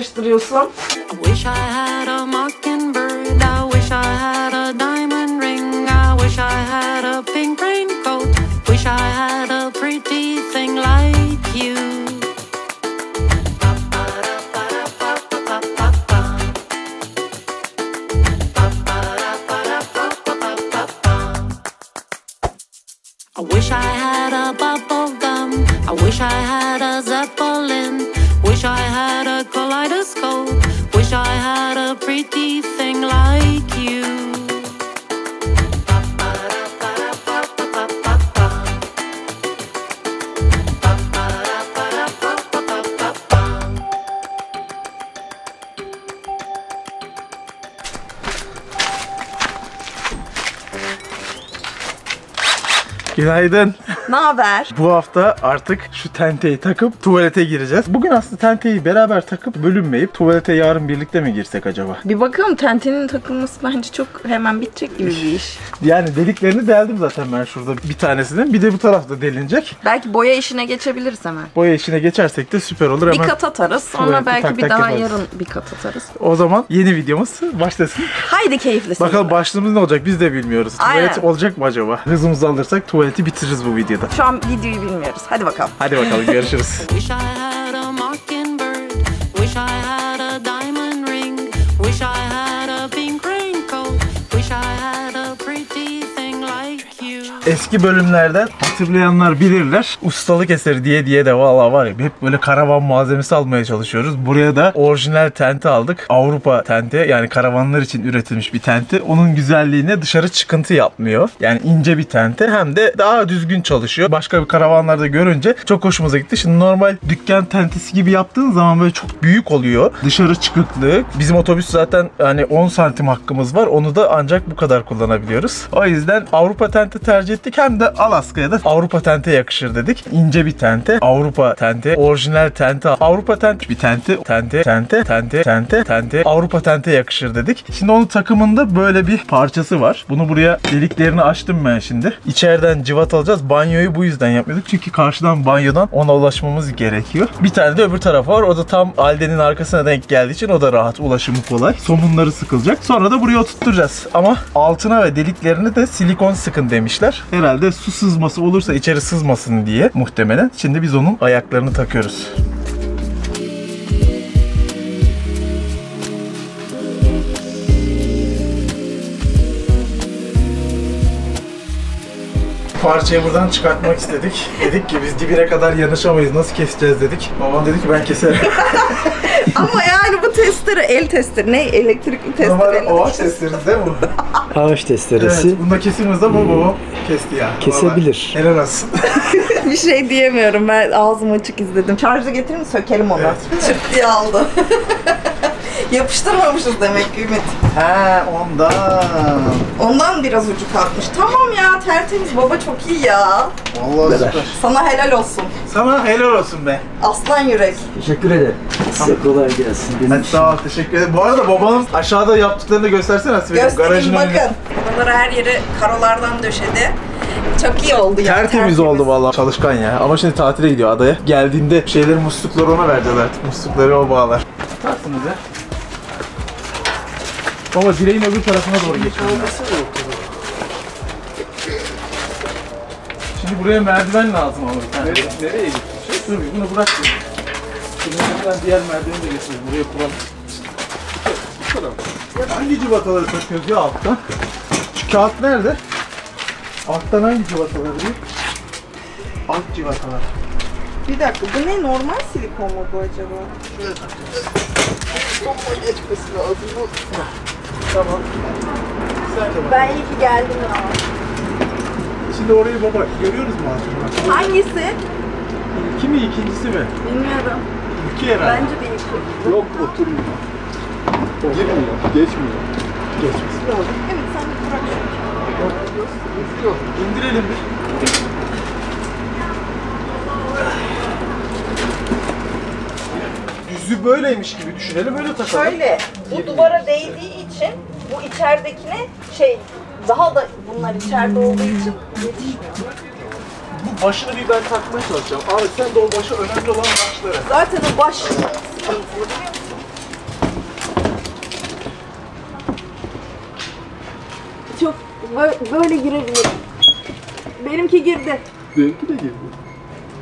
karıştırıyorsun. Wish I had Günaydın. Ne haber? Bu hafta artık şu tenteyi takıp tuvalete gireceğiz. Bugün aslında tenteyi beraber takıp bölünmeyip tuvalete yarın birlikte mi girsek acaba? Bir bakalım tentenin takılması bence çok hemen bitecek gibi bir iş. Yani deliklerini deldim zaten ben şurada bir tanesinin. Bir de bu tarafta delinecek. Belki boya işine geçebiliriz hemen. Boya işine geçersek de süper olur. Bir Hemen kat atarız. Sonra belki tak bir tak daha yaparız. yarın bir kat atarız. O zaman yeni videomuz başlasın. Haydi keyifli Bakalım seyirler. başlığımız ne olacak biz de bilmiyoruz. Aynen. Tuvalet olacak mı acaba? Hızımızı alırsak tuvaleti bitiririz bu videoda. Şu an videoyu bilmiyoruz. Hadi bakalım. Hadi bakalım görüşürüz. Eski bölümlerden hatırlayanlar bilirler. Ustalık eseri diye diye de valla var ya hep böyle karavan malzemesi almaya çalışıyoruz. Buraya da orijinal tente aldık. Avrupa tente yani karavanlar için üretilmiş bir tente. Onun güzelliğine dışarı çıkıntı yapmıyor. Yani ince bir tente hem de daha düzgün çalışıyor. Başka bir karavanlarda görünce çok hoşumuza gitti. Şimdi normal dükkan tentesi gibi yaptığın zaman böyle çok büyük oluyor. Dışarı çıkıklığı. Bizim otobüs zaten hani 10 santim hakkımız var. Onu da ancak bu kadar kullanabiliyoruz. O yüzden Avrupa tente tercih ettik. Hem de Alaska'ya da Avrupa tente yakışır dedik. İnce bir tente. Avrupa tente. Orijinal tente. Avrupa tente. Bir tente. Tente. Tente. Tente. Tente. Tente. Avrupa tente yakışır dedik. Şimdi onun takımında böyle bir parçası var. Bunu buraya deliklerini açtım ben şimdi. İçeriden civat alacağız. Banyoyu bu yüzden yapmıyorduk. Çünkü karşıdan banyodan ona ulaşmamız gerekiyor. Bir tane de öbür tarafı var. O da tam Alden'in arkasına denk geldiği için o da rahat. Ulaşımı kolay. Somunları sıkılacak. Sonra da buraya oturtturacağız. Ama altına ve deliklerine de silikon sıkın demişler. Herhalde su sızması olursa içeri sızmasın diye muhtemelen. Şimdi biz onun ayaklarını takıyoruz. Parçayı buradan çıkartmak istedik. Dedik ki biz dibine kadar yanaşamayız. Nasıl keseceğiz dedik. Babam dedi ki ben keserim. Ama yani bu testere, el testere, ne? Elektrikli Normal testere. ovaç testeriz değil mi bu? Ağaç testeresi. Evet, bunda kesilmez ama babam kesti ya. Kesebilir. Vallahi Helal olsun. bir şey diyemiyorum. Ben ağzım açık izledim. Şarjı getirir mi? Sökelim onu. Evet. Çıt diye aldı. Yapıştırmamışız demek ki Ümit. He ondan. Ondan biraz ucu kalkmış. Tamam ya tertemiz baba çok iyi ya. Vallahi süper. Sana helal olsun. Sana helal olsun be. Aslan yürek. Teşekkür ederim. Size kolay gelsin. Benim Hadi sağ ol teşekkür ederim. Bu arada babanın aşağıda yaptıklarını göstersene Asif'e. Göstereyim bakın. Buraları her yeri karolardan döşedi. Çok iyi oldu ya. Tertemiz oldu vallahi çalışkan ya. Ama şimdi tatile gidiyor adaya. Geldiğinde şeyleri muslukları ona vereceğiz artık. Muslukları o bağlar. Tutarsın bize. Baba direğin öbür tarafına doğru geçiyorum. Şimdi buraya merdiven lazım ama bir tane. Nereye gidiyorsun? Dur bunu bırak. Şimdi buradan diğer merdiveni de getirelim. Buraya kuralım. Ya hangi civataları takıyoruz ya alttan? Şu kağıt nerede? Alttan hangi civataları? Alt civatalar. Bir dakika bu ne normal silikon mu bu acaba? geçmesi lazım bu. Tamam. Sen de bak. Ben iyi ki geldim ya. Şimdi orayı baba görüyoruz mu aslında? Hangisi? İlki mi ikincisi mi? Bilmiyorum. İki herhalde. Bence de ilk. Yok oturmuyor. Girmiyor, geçmiyor. Geçmesi lazım. Evet sen bırak şunu. İndirelim bir. Yüzü böyleymiş gibi düşünelim öyle takalım. Şöyle bu duvara değdiği için bu içeridekine şey daha da bunlar içeride olduğu için yetişmiyor. bu başını bir ben takmaya çalışacağım. Abi sen de o başı önemli olan başları. Zaten o baş? Çok bö- böyle girebilir. Benimki girdi. Benimki de girdi.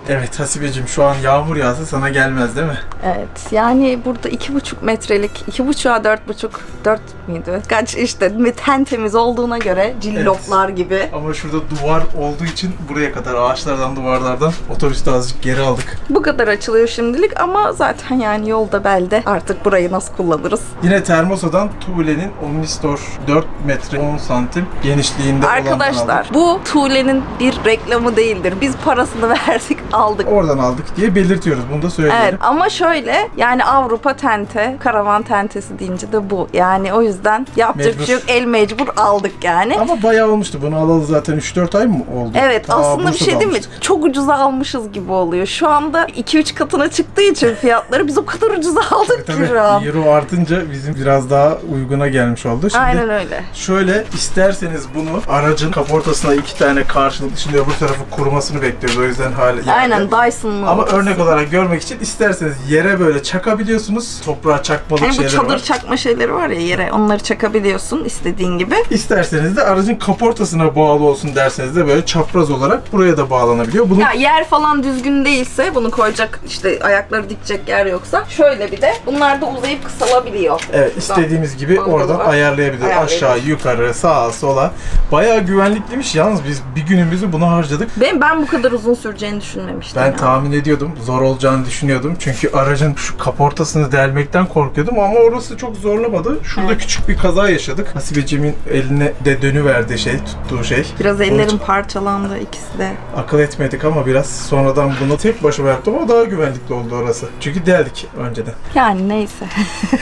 Evet Hasibeciğim şu an yağmur yağsa sana gelmez değil mi? Evet yani burada iki buçuk metrelik, iki buçuğa dört buçuk, dört müydü? Kaç işte ten temiz olduğuna göre cilloplar gibi. Ama şurada duvar olduğu için buraya kadar ağaçlardan duvarlardan otobüste azıcık geri aldık. Bu kadar açılıyor şimdilik ama zaten yani yolda belde artık burayı nasıl kullanırız? Yine Termoso'dan Tuğle'nin Omnistore 4 metre 10 santim genişliğinde Arkadaşlar bu Tuğle'nin bir reklamı değildir. Biz parasını verdik aldık. Oradan aldık diye belirtiyoruz. Bunu da söyleyelim. Evet ama şöyle yani Avrupa tente, karavan tentesi deyince de bu. Yani o yüzden yapacak Mecbur. bir şey yok. El mecbur aldık yani. Ama bayağı olmuştu. Bunu alalı zaten 3-4 ay mı oldu? Evet Ta aslında bir Bursa'da şey değil mi? almıştık. Çok ucuza almışız gibi oluyor. Şu anda 2-3 katına çıktığı için fiyatları biz o kadar ucuza aldık Tabii ki an. euro artınca bizim biraz daha uyguna gelmiş oldu. Şimdi Aynen öyle. Şöyle isterseniz bunu aracın kaportasına iki tane karşılıklı şimdi öbür tarafı kurumasını bekliyoruz o yüzden hala Aynen Dyson'lı. Ama örnek olarak görmek için isterseniz yere böyle çakabiliyorsunuz. Toprağa çakmalık bu şeyler çadır var. çakma şeyleri var ya yere onları çakabiliyorsun istediğin gibi. İsterseniz de aracın kaportasına bağlı olsun derseniz de böyle çapraz olarak buraya da bağlanabiliyor. Bunun Ya yer falan düzgün değilse bunu koyacak işte ayakları dikecek yer yoksa şöyle bir de bunlar da uzayıp kısalabiliyor. Evet istediğimiz gibi Bandalı oradan. Ayarlayabiliriz. Aşağı, yukarı, sağa, sola. Bayağı güvenlikliymiş. Yalnız biz bir günümüzü buna harcadık. Ben ben bu kadar uzun süreceğini düşünmemiştim. Ben ya. tahmin ediyordum. Zor olacağını düşünüyordum. Çünkü aracın şu kaportasını delmekten korkuyordum ama orası çok zorlamadı. Şurada küçük bir kaza yaşadık. Hasibeciğimin eline de dönüverdi şey, tuttuğu şey. Biraz ellerim parçalandı ikisi de. akıl etmedik ama biraz sonradan bunu tek başıma yaptım ama daha güvenlikli oldu orası. Çünkü deldik önceden. Yani neyse.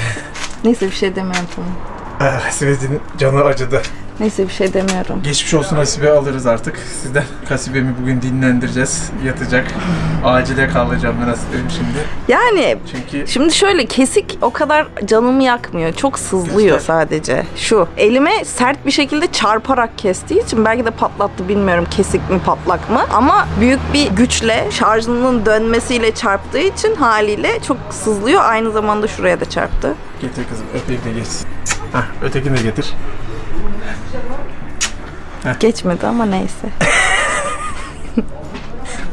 neyse bir şey demiyorum tamam. Ah, Hasibe'nin canı acıdı. Neyse bir şey demiyorum. Geçmiş olsun Hasibe alırız artık. Sizden Hasibe'mi bugün dinlendireceğiz. Yatacak. Acile kalacağım ben Hasibe'm şimdi. Yani Çünkü Şimdi şöyle kesik o kadar canımı yakmıyor. Çok sızlıyor Göster. sadece. Şu elime sert bir şekilde çarparak kestiği için belki de patlattı bilmiyorum kesik mi patlak mı. Ama büyük bir güçle şarjının dönmesiyle çarptığı için haliyle çok sızlıyor. Aynı zamanda şuraya da çarptı. getir kızım öpeyim de geçsin. Hah, ötekini de getir. Geçmedi ama neyse.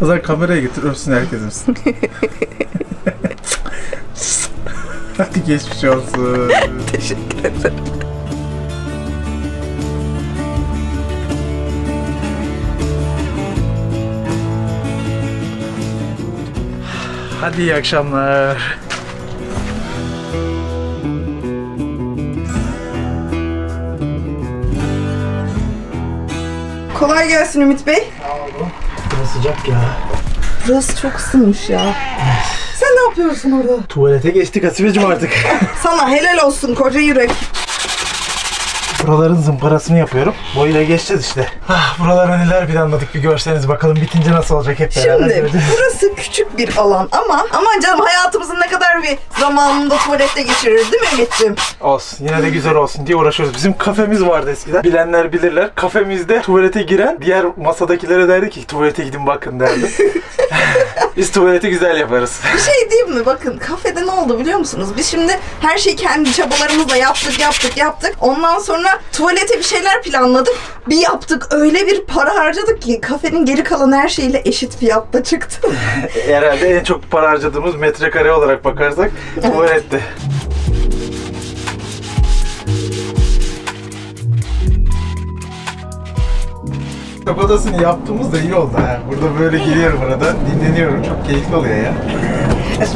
O zaman kameraya getir öpsün herkes. Hadi geçmiş olsun. Teşekkür ederim. Hadi iyi akşamlar. Kolay gelsin Ümit Bey. Burası sıcak ya. Burası çok ısınmış ya. Sen ne yapıyorsun orada? Tuvalete geçtik Hasibeciğim artık. Sana helal olsun koca yürek. Buraların zımparasını yapıyorum. Boyuyla geçeceğiz işte. Ah, buralara neler planladık bir görseniz bakalım bitince nasıl olacak hep beraber Şimdi göreceğiz. burası küçük bir alan ama aman canım hayatımızın ne kadar bir zamanında tuvalette geçiririz değil mi Ümit'ciğim? Olsun yine de güzel olsun diye uğraşıyoruz. Bizim kafemiz vardı eskiden. Bilenler bilirler. Kafemizde tuvalete giren diğer masadakilere derdi ki tuvalete gidin bakın derdi. Biz tuvaleti güzel yaparız. Bir şey diyeyim mi? Bakın kafede ne oldu biliyor musunuz? Biz şimdi her şeyi kendi çabalarımızla yaptık yaptık yaptık. Ondan sonra tuvalete bir şeyler planladık. Bir yaptık öyle bir para harcadık ki kafenin geri kalan her şeyle eşit fiyatta çıktı. Herhalde en çok para harcadığımız metrekare olarak bakarsak tuvalette. Yatak odasını yaptığımız da iyi oldu ha. Burada böyle geliyorum arada, dinleniyorum. Çok keyifli oluyor ya.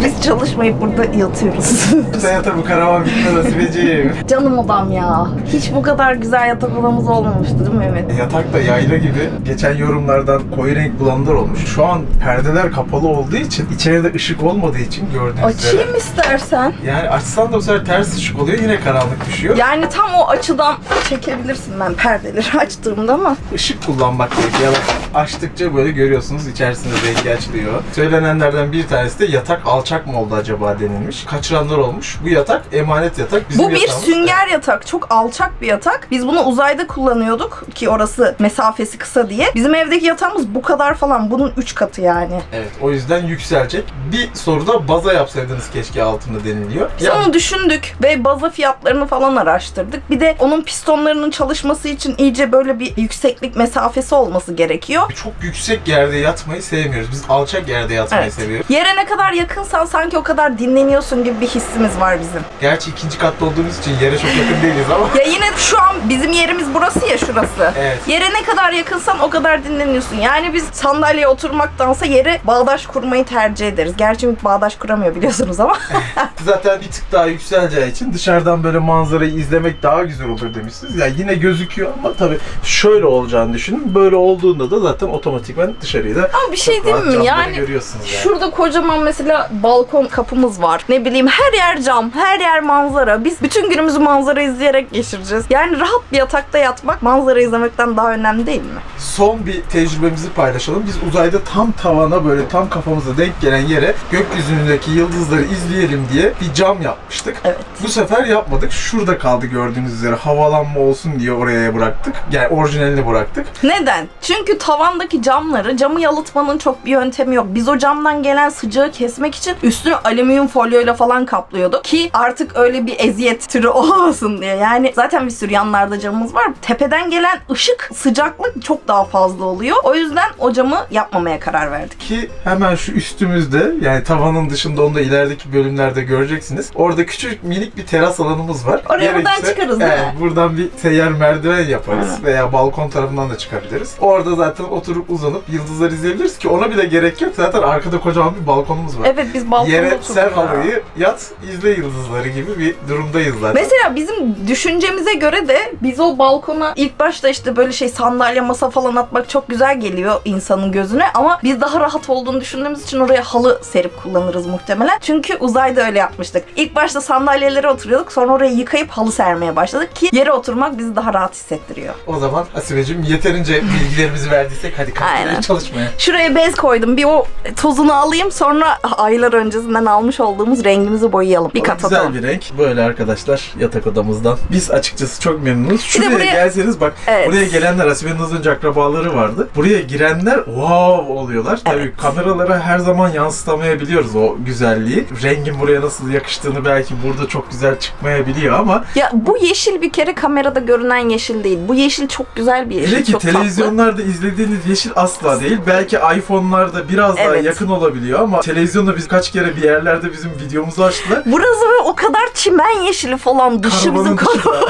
Biz çalışmayıp burada yatıyoruz. Sen yatar bu karavan bitmez Hasibeciğim. Canım odam ya. Hiç bu kadar güzel yatak odamız olmamıştı değil mi Mehmet? Yatak da yayla gibi. Geçen yorumlardan koyu renk bulanlar olmuş. Şu an perdeler kapalı olduğu için, içeride ışık olmadığı için gördüğünüz üzere. Açayım istersen. Yani açsan da bu sefer ters ışık oluyor, yine karanlık düşüyor. Yani tam o açıdan çekebilirsin ben perdeleri açtığımda ama Işık kullanmak gerekiyor. Bak, açtıkça böyle görüyorsunuz içerisinde rengi açılıyor. Söylenenlerden bir tanesi de yatak alçak mı oldu acaba denilmiş. Kaçıranlar olmuş. Bu yatak emanet yatak. Bizim Bu bir yatağımız- sünger yatak. Çok alçak bir yatak. Biz bunu uzayda kullanıyorduk ki orası mesafesi kısa diye. Bizim evdeki yatağımız bu kadar falan. Bunun 3 katı yani. Evet o yüzden yükselecek. Bir soruda baza yapsaydınız keşke altında deniliyor. Biz onu düşündük ve baza fiyatlarını falan araştırdık. Bir de onun pistonlarının çalışması için iyice böyle bir yükseklik mesafesi olması gerekiyor. çok yüksek yerde yatmayı sevmiyoruz. Biz alçak yerde yatmayı Evet. seviyoruz. Yere ne kadar yakınsan sanki o kadar dinleniyorsun gibi bir hissimiz var bizim. Gerçi ikinci katta olduğumuz için yere çok yakın değiliz ama. Ya yine şu an bizim yerimiz burası ya şurası. Evet. Yere ne kadar yakınsan o kadar dinleniyorsun. Yani biz sandalyeye oturmaktansa yere bağdaş kurmayı tercih ederiz. Gerçi Ümit bağdaş kuramıyor biliyorsunuz ama. Zaten bir tık daha yükseleceği için dışarıdan böyle manzarayı izlemek daha güzel olur demişsiniz. Ya yine gözüküyor ama tabii şöyle olacağını düşünün. Böyle olduğunda da zaten otomatikman dışarıyı da Ama bir şey diyeyim mi? Yani yani. Şurada kocaman mesela balkon kapımız var. Ne bileyim her yer cam, her yer manzara. Biz bütün günümüzü manzara izleyerek geçireceğiz. Yani rahat bir yatakta yatmak manzara izlemekten daha önemli değil mi? Son bir tecrübemizi paylaşalım. Biz uzayda tam tavana böyle tam kafamıza denk gelen yere gökyüzündeki yıldızları izleyelim diye bir cam yapmıştık. Evet. Bu sefer yapmadık. Şurada kaldı gördüğünüz üzere. Havalanma olsun diye oraya bıraktık. Yani orijinalini bıraktık. Neden? Çünkü tavandaki camları, camı yalıtmanın çok bir yöntemi yok. Biz o camdan gelen sıcağı kesmek için üstünü alüminyum folyoyla falan kaplıyorduk. Ki artık öyle bir eziyet türü olmasın diye. Yani zaten bir sürü yanlarda camımız var. Tepeden gelen ışık, sıcaklık çok daha fazla oluyor. O yüzden o camı yapmamaya karar verdik. Ki hemen şu üstümüzde yani tavanın dışında onu da ilerideki bölümlerde göreceksiniz. Orada küçük minik bir teras alanımız var. Oraya buradan Gerekirse, çıkarız değil mi? Buradan bir seyyar merdiven yaparız Aynen. veya balkon tarafından da çıkabiliriz. Orada zaten oturup uzanıp yıldızları izleyebiliriz ki ona bile gerek yok. Zaten arkada kocaman bir balkonumuz var. Evet biz balkonda Yere ser ya. halıyı yat izle yıldızları gibi bir durumdayız zaten. Mesela bizim düşüncemize göre de biz o balkona ilk başta işte böyle şey sandalye masa falan atmak çok güzel geliyor insanın gözüne ama biz daha rahat olduğunu düşündüğümüz için oraya halı serip kullanırız muhtemelen. Çünkü uzayda öyle yapmıştık. İlk başta sandalyelere oturuyorduk sonra orayı yıkayıp halı sermeye başladık ki yere oturmak bizi daha rahat hissettiriyor. O zaman Asibeciğim yeterince bilgilerimizi verdiysek hadi kalkın çalışmaya. Şuraya bez koydum. Bir o tozunu alayım sonra aylar öncesinden almış olduğumuz rengimizi boyayalım. Bir kat Güzel bir renk. Böyle arkadaşlar yatak odamızdan. Biz açıkçası çok memnunuz. Şuraya buraya- gelseniz bak Evet. buraya gelenler Asibe'nin az önce akrabaları vardı. Buraya girenler wow oluyorlar. Tabii Evet. kameralara her zaman yansıtamayabiliyoruz o güzelliği. Rengin buraya nasıl yakıştığını belki burada çok güzel çıkmayabiliyor ama Ya bu yeşil bir kere kamerada görünen yeşil değil. Bu yeşil çok güzel bir yeşil. Hele ki çok tatlı. televizyonlarda izlediğiniz yeşil asla değil. Belki iPhone'larda biraz daha Evet. yakın olabiliyor ama televizyonda biz kaç kere bir yerlerde bizim videomuzu açtılar. Burası ve o kadar çimen yeşili falan dışımızın Karavanın konu.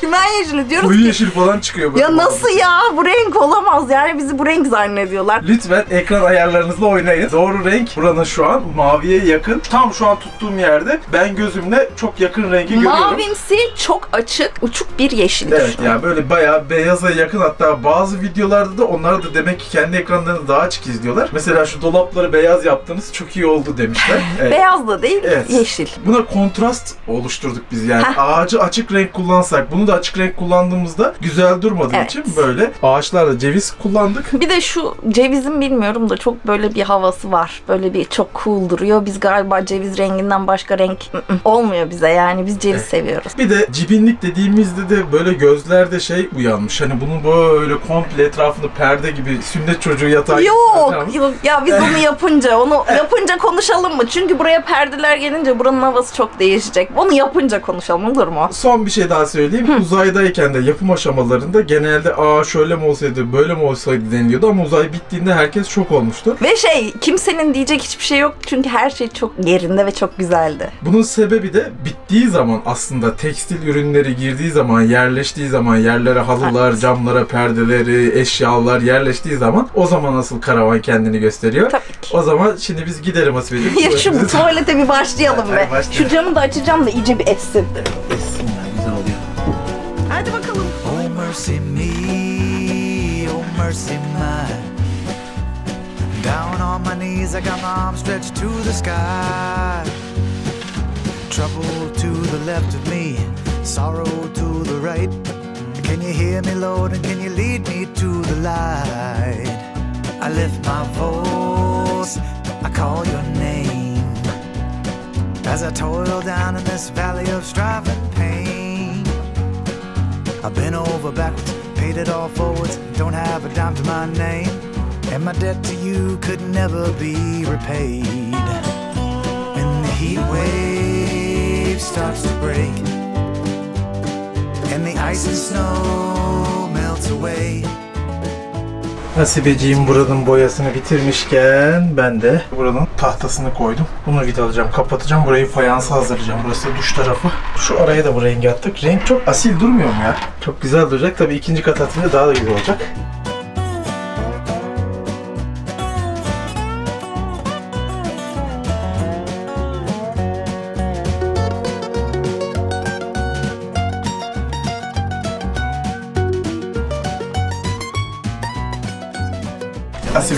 Çimen yeşili diyoruz Koyu ki. yeşil falan çıkıyor. böyle Ya nasıl ya? Bu renk olamaz. Yani bizi bu renk zannediyorlar. Lütfen ekran ayarlarınızla oynayın. Doğru renk buranın şu an maviye yakın. Tam şu an tuttuğum yerde ben gözümle çok yakın rengi görüyorum. Mavimsi çok açık, uçuk bir yeşil. Evet yani böyle bayağı beyaza yakın hatta bazı videolarda da onlar da demek ki kendi ekranlarını daha açık izliyorlar. Mesela şu dolapları beyaz yaptınız çok iyi oldu demişler. Evet. Beyaz da değil, Evet. yeşil. Buna kontrast oluşturduk biz yani. Ağacı açık renk kullansak, bunu da açık renk kullandığımızda güzel durmadığı Evet. için böyle ağaçlarda ceviz kullandık. Bir de şu cevizin bilmiyorum da çok böyle bir havası var. Böyle bir çok cool duruyor. Biz galiba ceviz renginden başka renk olmuyor bize yani. Biz ceviz Evet. seviyoruz. Bir de cibinlik dediğimizde de böyle gözlerde şey uyanmış. Hani bunun böyle komple etrafında perde gibi sünnet çocuğu yatağı Yok, yok. Ya biz onu yapınca, onu yapınca konuşalım mı? Çünkü buraya perdeler gelince buranın havası çok değişecek. Onu yapınca konuşalım olur mu? Son bir şey daha söyleyeyim. Uzaydayken de yapım aşamalarında genelde aa şöyle mi olsaydı böyle mi olsaydı deniliyordu ama uzay bittiğinde herkes şok olmuştu. Ve şey, kimsenin diyecek hiçbir şey yok çünkü her şey çok yerinde ve çok güzeldi. Bunun sebebi de bittiği zaman aslında tekstil ürünleri girdiği zaman, yerleştiği zaman yerlere halılar, Evet. camlara perdeleri, eşyalar yerleştiği zaman o zaman asıl karavan kendini gösteriyor. Tabii ki. O zaman şimdi biz gidelim Asibe'ciğim. Ya şu tuvalete bir başlayalım be. başlayalım. Şu camı da açacağım da iyice bir essin. Mercy me, oh, mercy mine. Down on my knees, I got my arms stretched to the sky. Trouble to the left of me, sorrow to the right. Can you hear me, Lord, and can you lead me to the light? I lift my voice, I call your name. as I toil down in this valley of strife and pain. I've been over backwards, paid it all forwards, don't have a dime to my name. And my debt to you could never be repaid. And the heat wave starts to break, and the ice and snow melts away. Nasibeciğim buranın boyasını bitirmişken ben de buranın tahtasını koydum. Bunu vidalayacağım, kapatacağım. Burayı fayansa hazırlayacağım. Burası duş tarafı. Şu araya da bu rengi attık. Renk çok asil durmuyor mu ya? Çok güzel duracak. Tabii ikinci kat atınca daha da güzel olacak.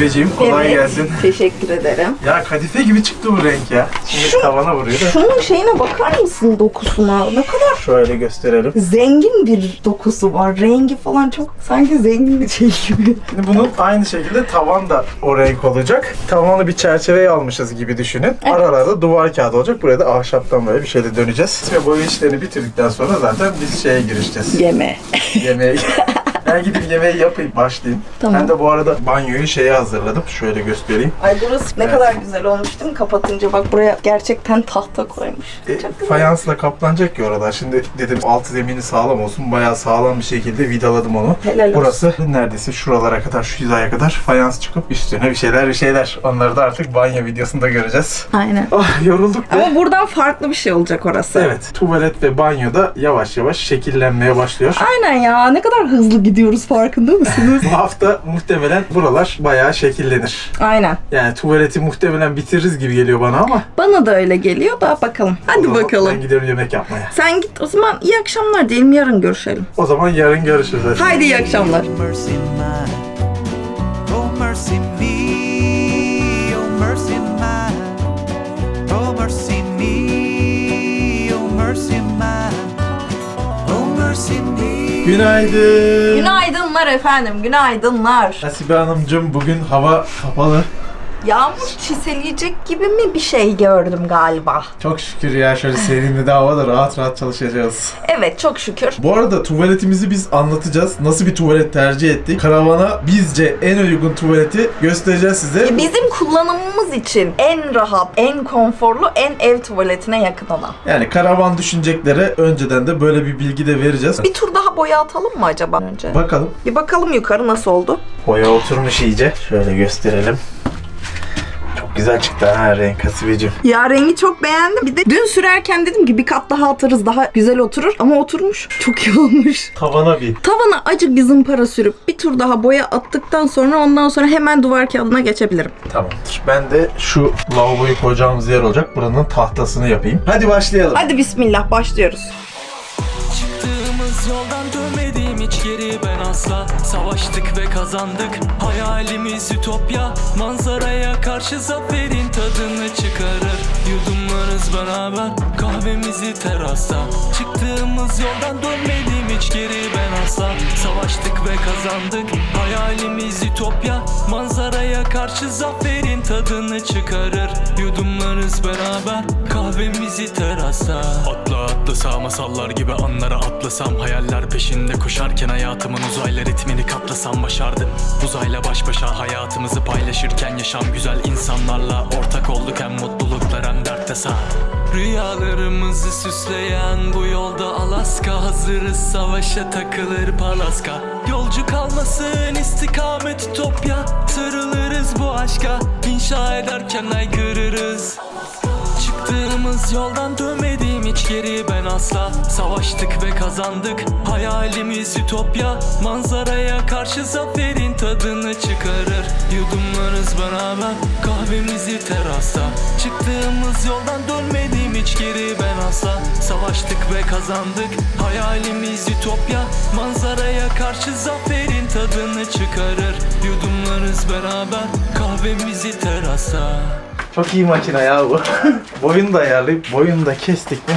Asibeciğim kolay Evet, gelsin. Teşekkür ederim. Ya kadife gibi çıktı bu renk ya. Şimdi tavana vuruyor. Şunun şeyine bakar mısın dokusuna? Ne kadar Şöyle gösterelim. zengin bir dokusu var. Rengi falan çok sanki zengin bir şey gibi. Şimdi bunun aynı şekilde tavan da o renk olacak. Tavanı bir çerçeveye almışız gibi düşünün. Aralarda duvar kağıdı olacak. Buraya da ahşaptan böyle bir şeyle döneceğiz. Ve boya işlerini bitirdikten sonra zaten biz şeye girişeceğiz. Yeme. Yemeğe. Ben gidip yemeği yapayım, başlayayım. Tamam. Ben de bu arada banyoyu şeye hazırladım. Şöyle göstereyim. Ay burası ne Evet. kadar güzel olmuş değil mi? Kapatınca bak buraya gerçekten tahta koymuş. E, Çok güzel. fayansla kaplanacak ki oralar. Şimdi dedim alt zemini sağlam olsun. Bayağı sağlam bir şekilde vidaladım onu. Helal olsun. Burası neredeyse şuralara kadar, şu hizaya kadar fayans çıkıp üstüne bir şeyler bir şeyler. Onları da artık banyo videosunda göreceğiz. Aynen. Ah yorulduk be. Ama buradan farklı bir şey olacak orası. Evet, tuvalet ve banyoda yavaş yavaş şekillenmeye başlıyor. Aynen ya ne kadar hızlı gidiyoruz farkında mısınız? Bu hafta muhtemelen buralar bayağı şekillenir. Aynen. Yani tuvaleti muhtemelen bitiririz gibi geliyor bana ama. Bana da öyle geliyor da bakalım. o Hadi zaman bakalım. Ben giderim yemek yapmaya. Sen git o zaman iyi akşamlar diyelim yarın görüşelim. O zaman yarın görüşürüz. hadi. Haydi iyi akşamlar. mercy Günaydın. Günaydınlar efendim, günaydınlar. Nasibe Hanımcığım bugün hava kapalı. Yağmur çiseleyecek gibi mi bir şey gördüm galiba? Çok şükür ya şöyle serinledi havada rahat rahat çalışacağız. Evet çok şükür. Bu arada tuvaletimizi biz anlatacağız. Nasıl bir tuvalet tercih ettik? Karavana bizce en uygun tuvaleti göstereceğiz size. Bizim kullanımımız için en rahat, en konforlu, en ev tuvaletine yakın olan. Yani karavan düşüneceklere önceden de böyle bir bilgi de vereceğiz. Bir tur daha boya atalım mı acaba önce? Bakalım. Bir bakalım yukarı nasıl oldu? Boya oturmuş iyice. Şöyle gösterelim. Çok güzel çıktı ha renk Hasibeciğim. Ya rengi çok beğendim. Bir de dün sürerken dedim ki bir kat daha atarız daha güzel oturur. Ama oturmuş. Çok iyi olmuş. Tavana bir. Tavana acık bir zımpara sürüp bir tur daha boya attıktan sonra ondan sonra hemen duvar kağıdına geçebilirim. Tamamdır. Ben de şu lavaboyu koyacağımız yer olacak. Buranın tahtasını yapayım. Hadi başlayalım. Hadi bismillah başlıyoruz. Çıktığımız yoldan dönmediğim hiç geri ben asla. Savaştık ve kazandık. Hayalimiz ütopya. Manzaraya karşı zaferin tadını çıkarır. Yudumlarız beraber Kahvemizi terasta. Çıktığımız yoldan dönmediğim hiç geri ben asla. Savaştık ve kazandık. Hayalimiz ütopya. Manzaraya karşı zaferin tadını çıkarır. Yudumlarız beraber Kahvemizi terasta. Atla atlasam masallar gibi anlara atlasam. Hayaller peşinde koşarken hayatımın uzayla ritmini kaplasam başardım. Uzayla baş başa hayatımızı paylaşırken yaşam güzel insanlarla Ortak olduk. Hem mutluluklar hem dert tasa Rüyalarımızı süsleyen bu yolda Alaska. Hazırız savaşa takılır palaska. Yolcu kalmasın istikamet ütopya. Sarılırız bu aşka. İnşa ederken aykırırız Çıktığımız yoldan dönmediğim hiç geri ben asla. Savaştık ve kazandık. Hayalimiz ütopya. Manzaraya karşı zaferin tadını çıkarır. Yudumlarız beraber Kahvemizi terasta Çıktığımız yoldan dönmediğim hiç geri ben asla. Savaştık ve kazandık. Hayalimiz ütopya. Manzaraya karşı zaferin tadını çıkarır. Yudumlarız beraber Kahvemizi terasta Çok iyi makine ya bu. boyunu da ayarlayıp boyunu da kestik mi?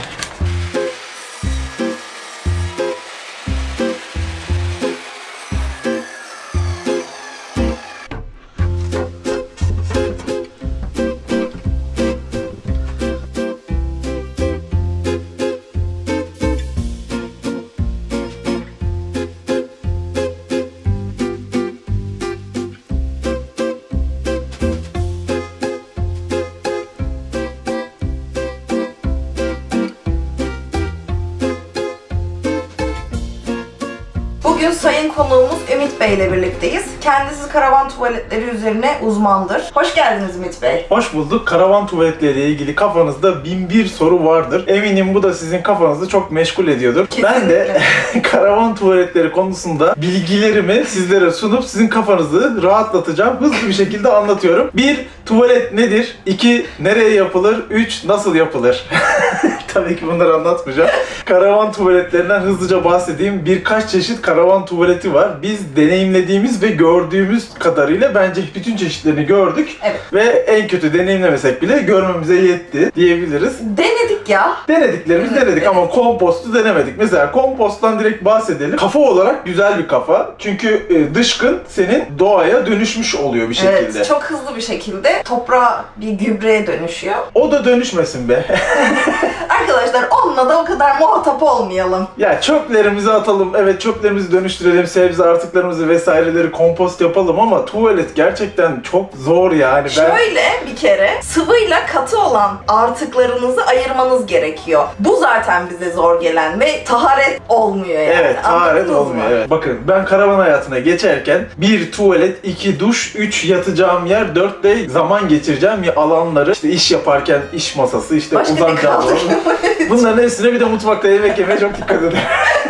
Bugün sayın konuğumuz Ümit Bey ile birlikteyiz. Kendisi karavan tuvaletleri üzerine uzmandır. Hoş geldiniz Ümit Bey. Hoş bulduk. Karavan tuvaletleriyle ilgili kafanızda bin bir soru vardır. Eminim bu da sizin kafanızı çok meşgul ediyordur. Ben de karavan tuvaletleri konusunda bilgilerimi sizlere sunup sizin kafanızı rahatlatacağım. Hızlı bir şekilde anlatıyorum. Bir, tuvalet nedir? İki, nereye yapılır? Üç, nasıl yapılır? Tabii ki bunları anlatmayacağım. Karavan tuvaletlerinden hızlıca bahsedeyim. Birkaç çeşit karavan tuvaleti var. Biz deneyimlediğimiz ve gördüğümüz kadarıyla bence bütün çeşitlerini gördük. Evet. Ve en kötü deneyimlemesek bile görmemize yetti diyebiliriz. Denedik ya. Denediklerimizi Evet, denedik ama kompostu denemedik. Mesela komposttan direkt bahsedelim. Kafa olarak güzel bir kafa. Çünkü e, dışkın senin doğaya dönüşmüş oluyor bir şekilde. Evet, çok hızlı bir şekilde toprağa bir gübreye dönüşüyor. O da dönüşmesin be. Arkadaşlar onunla da o kadar muhatap olmayalım. ya çöplerimizi atalım, evet çöplerimizi dönüştürelim, sebze artıklarımızı vesaireleri kompost yapalım ama tuvalet gerçekten çok zor yani. Ben... Şöyle bir kere sıvıyla katı olan artıklarınızı ayırmanız gerekiyor. Bu zaten bize zor gelen ve taharet olmuyor yani. Evet, taharet Anladınız olmuyor. mı? Evet. Bakın ben karavan hayatına geçerken bir tuvalet, iki duş, üç yatacağım yer, dört de zaman geçireceğim ya alanları. işte iş yaparken iş masası, işte Başka uzanacağım. Bunların hepsine bir de mutfakta yemek yemeye çok dikkat edin.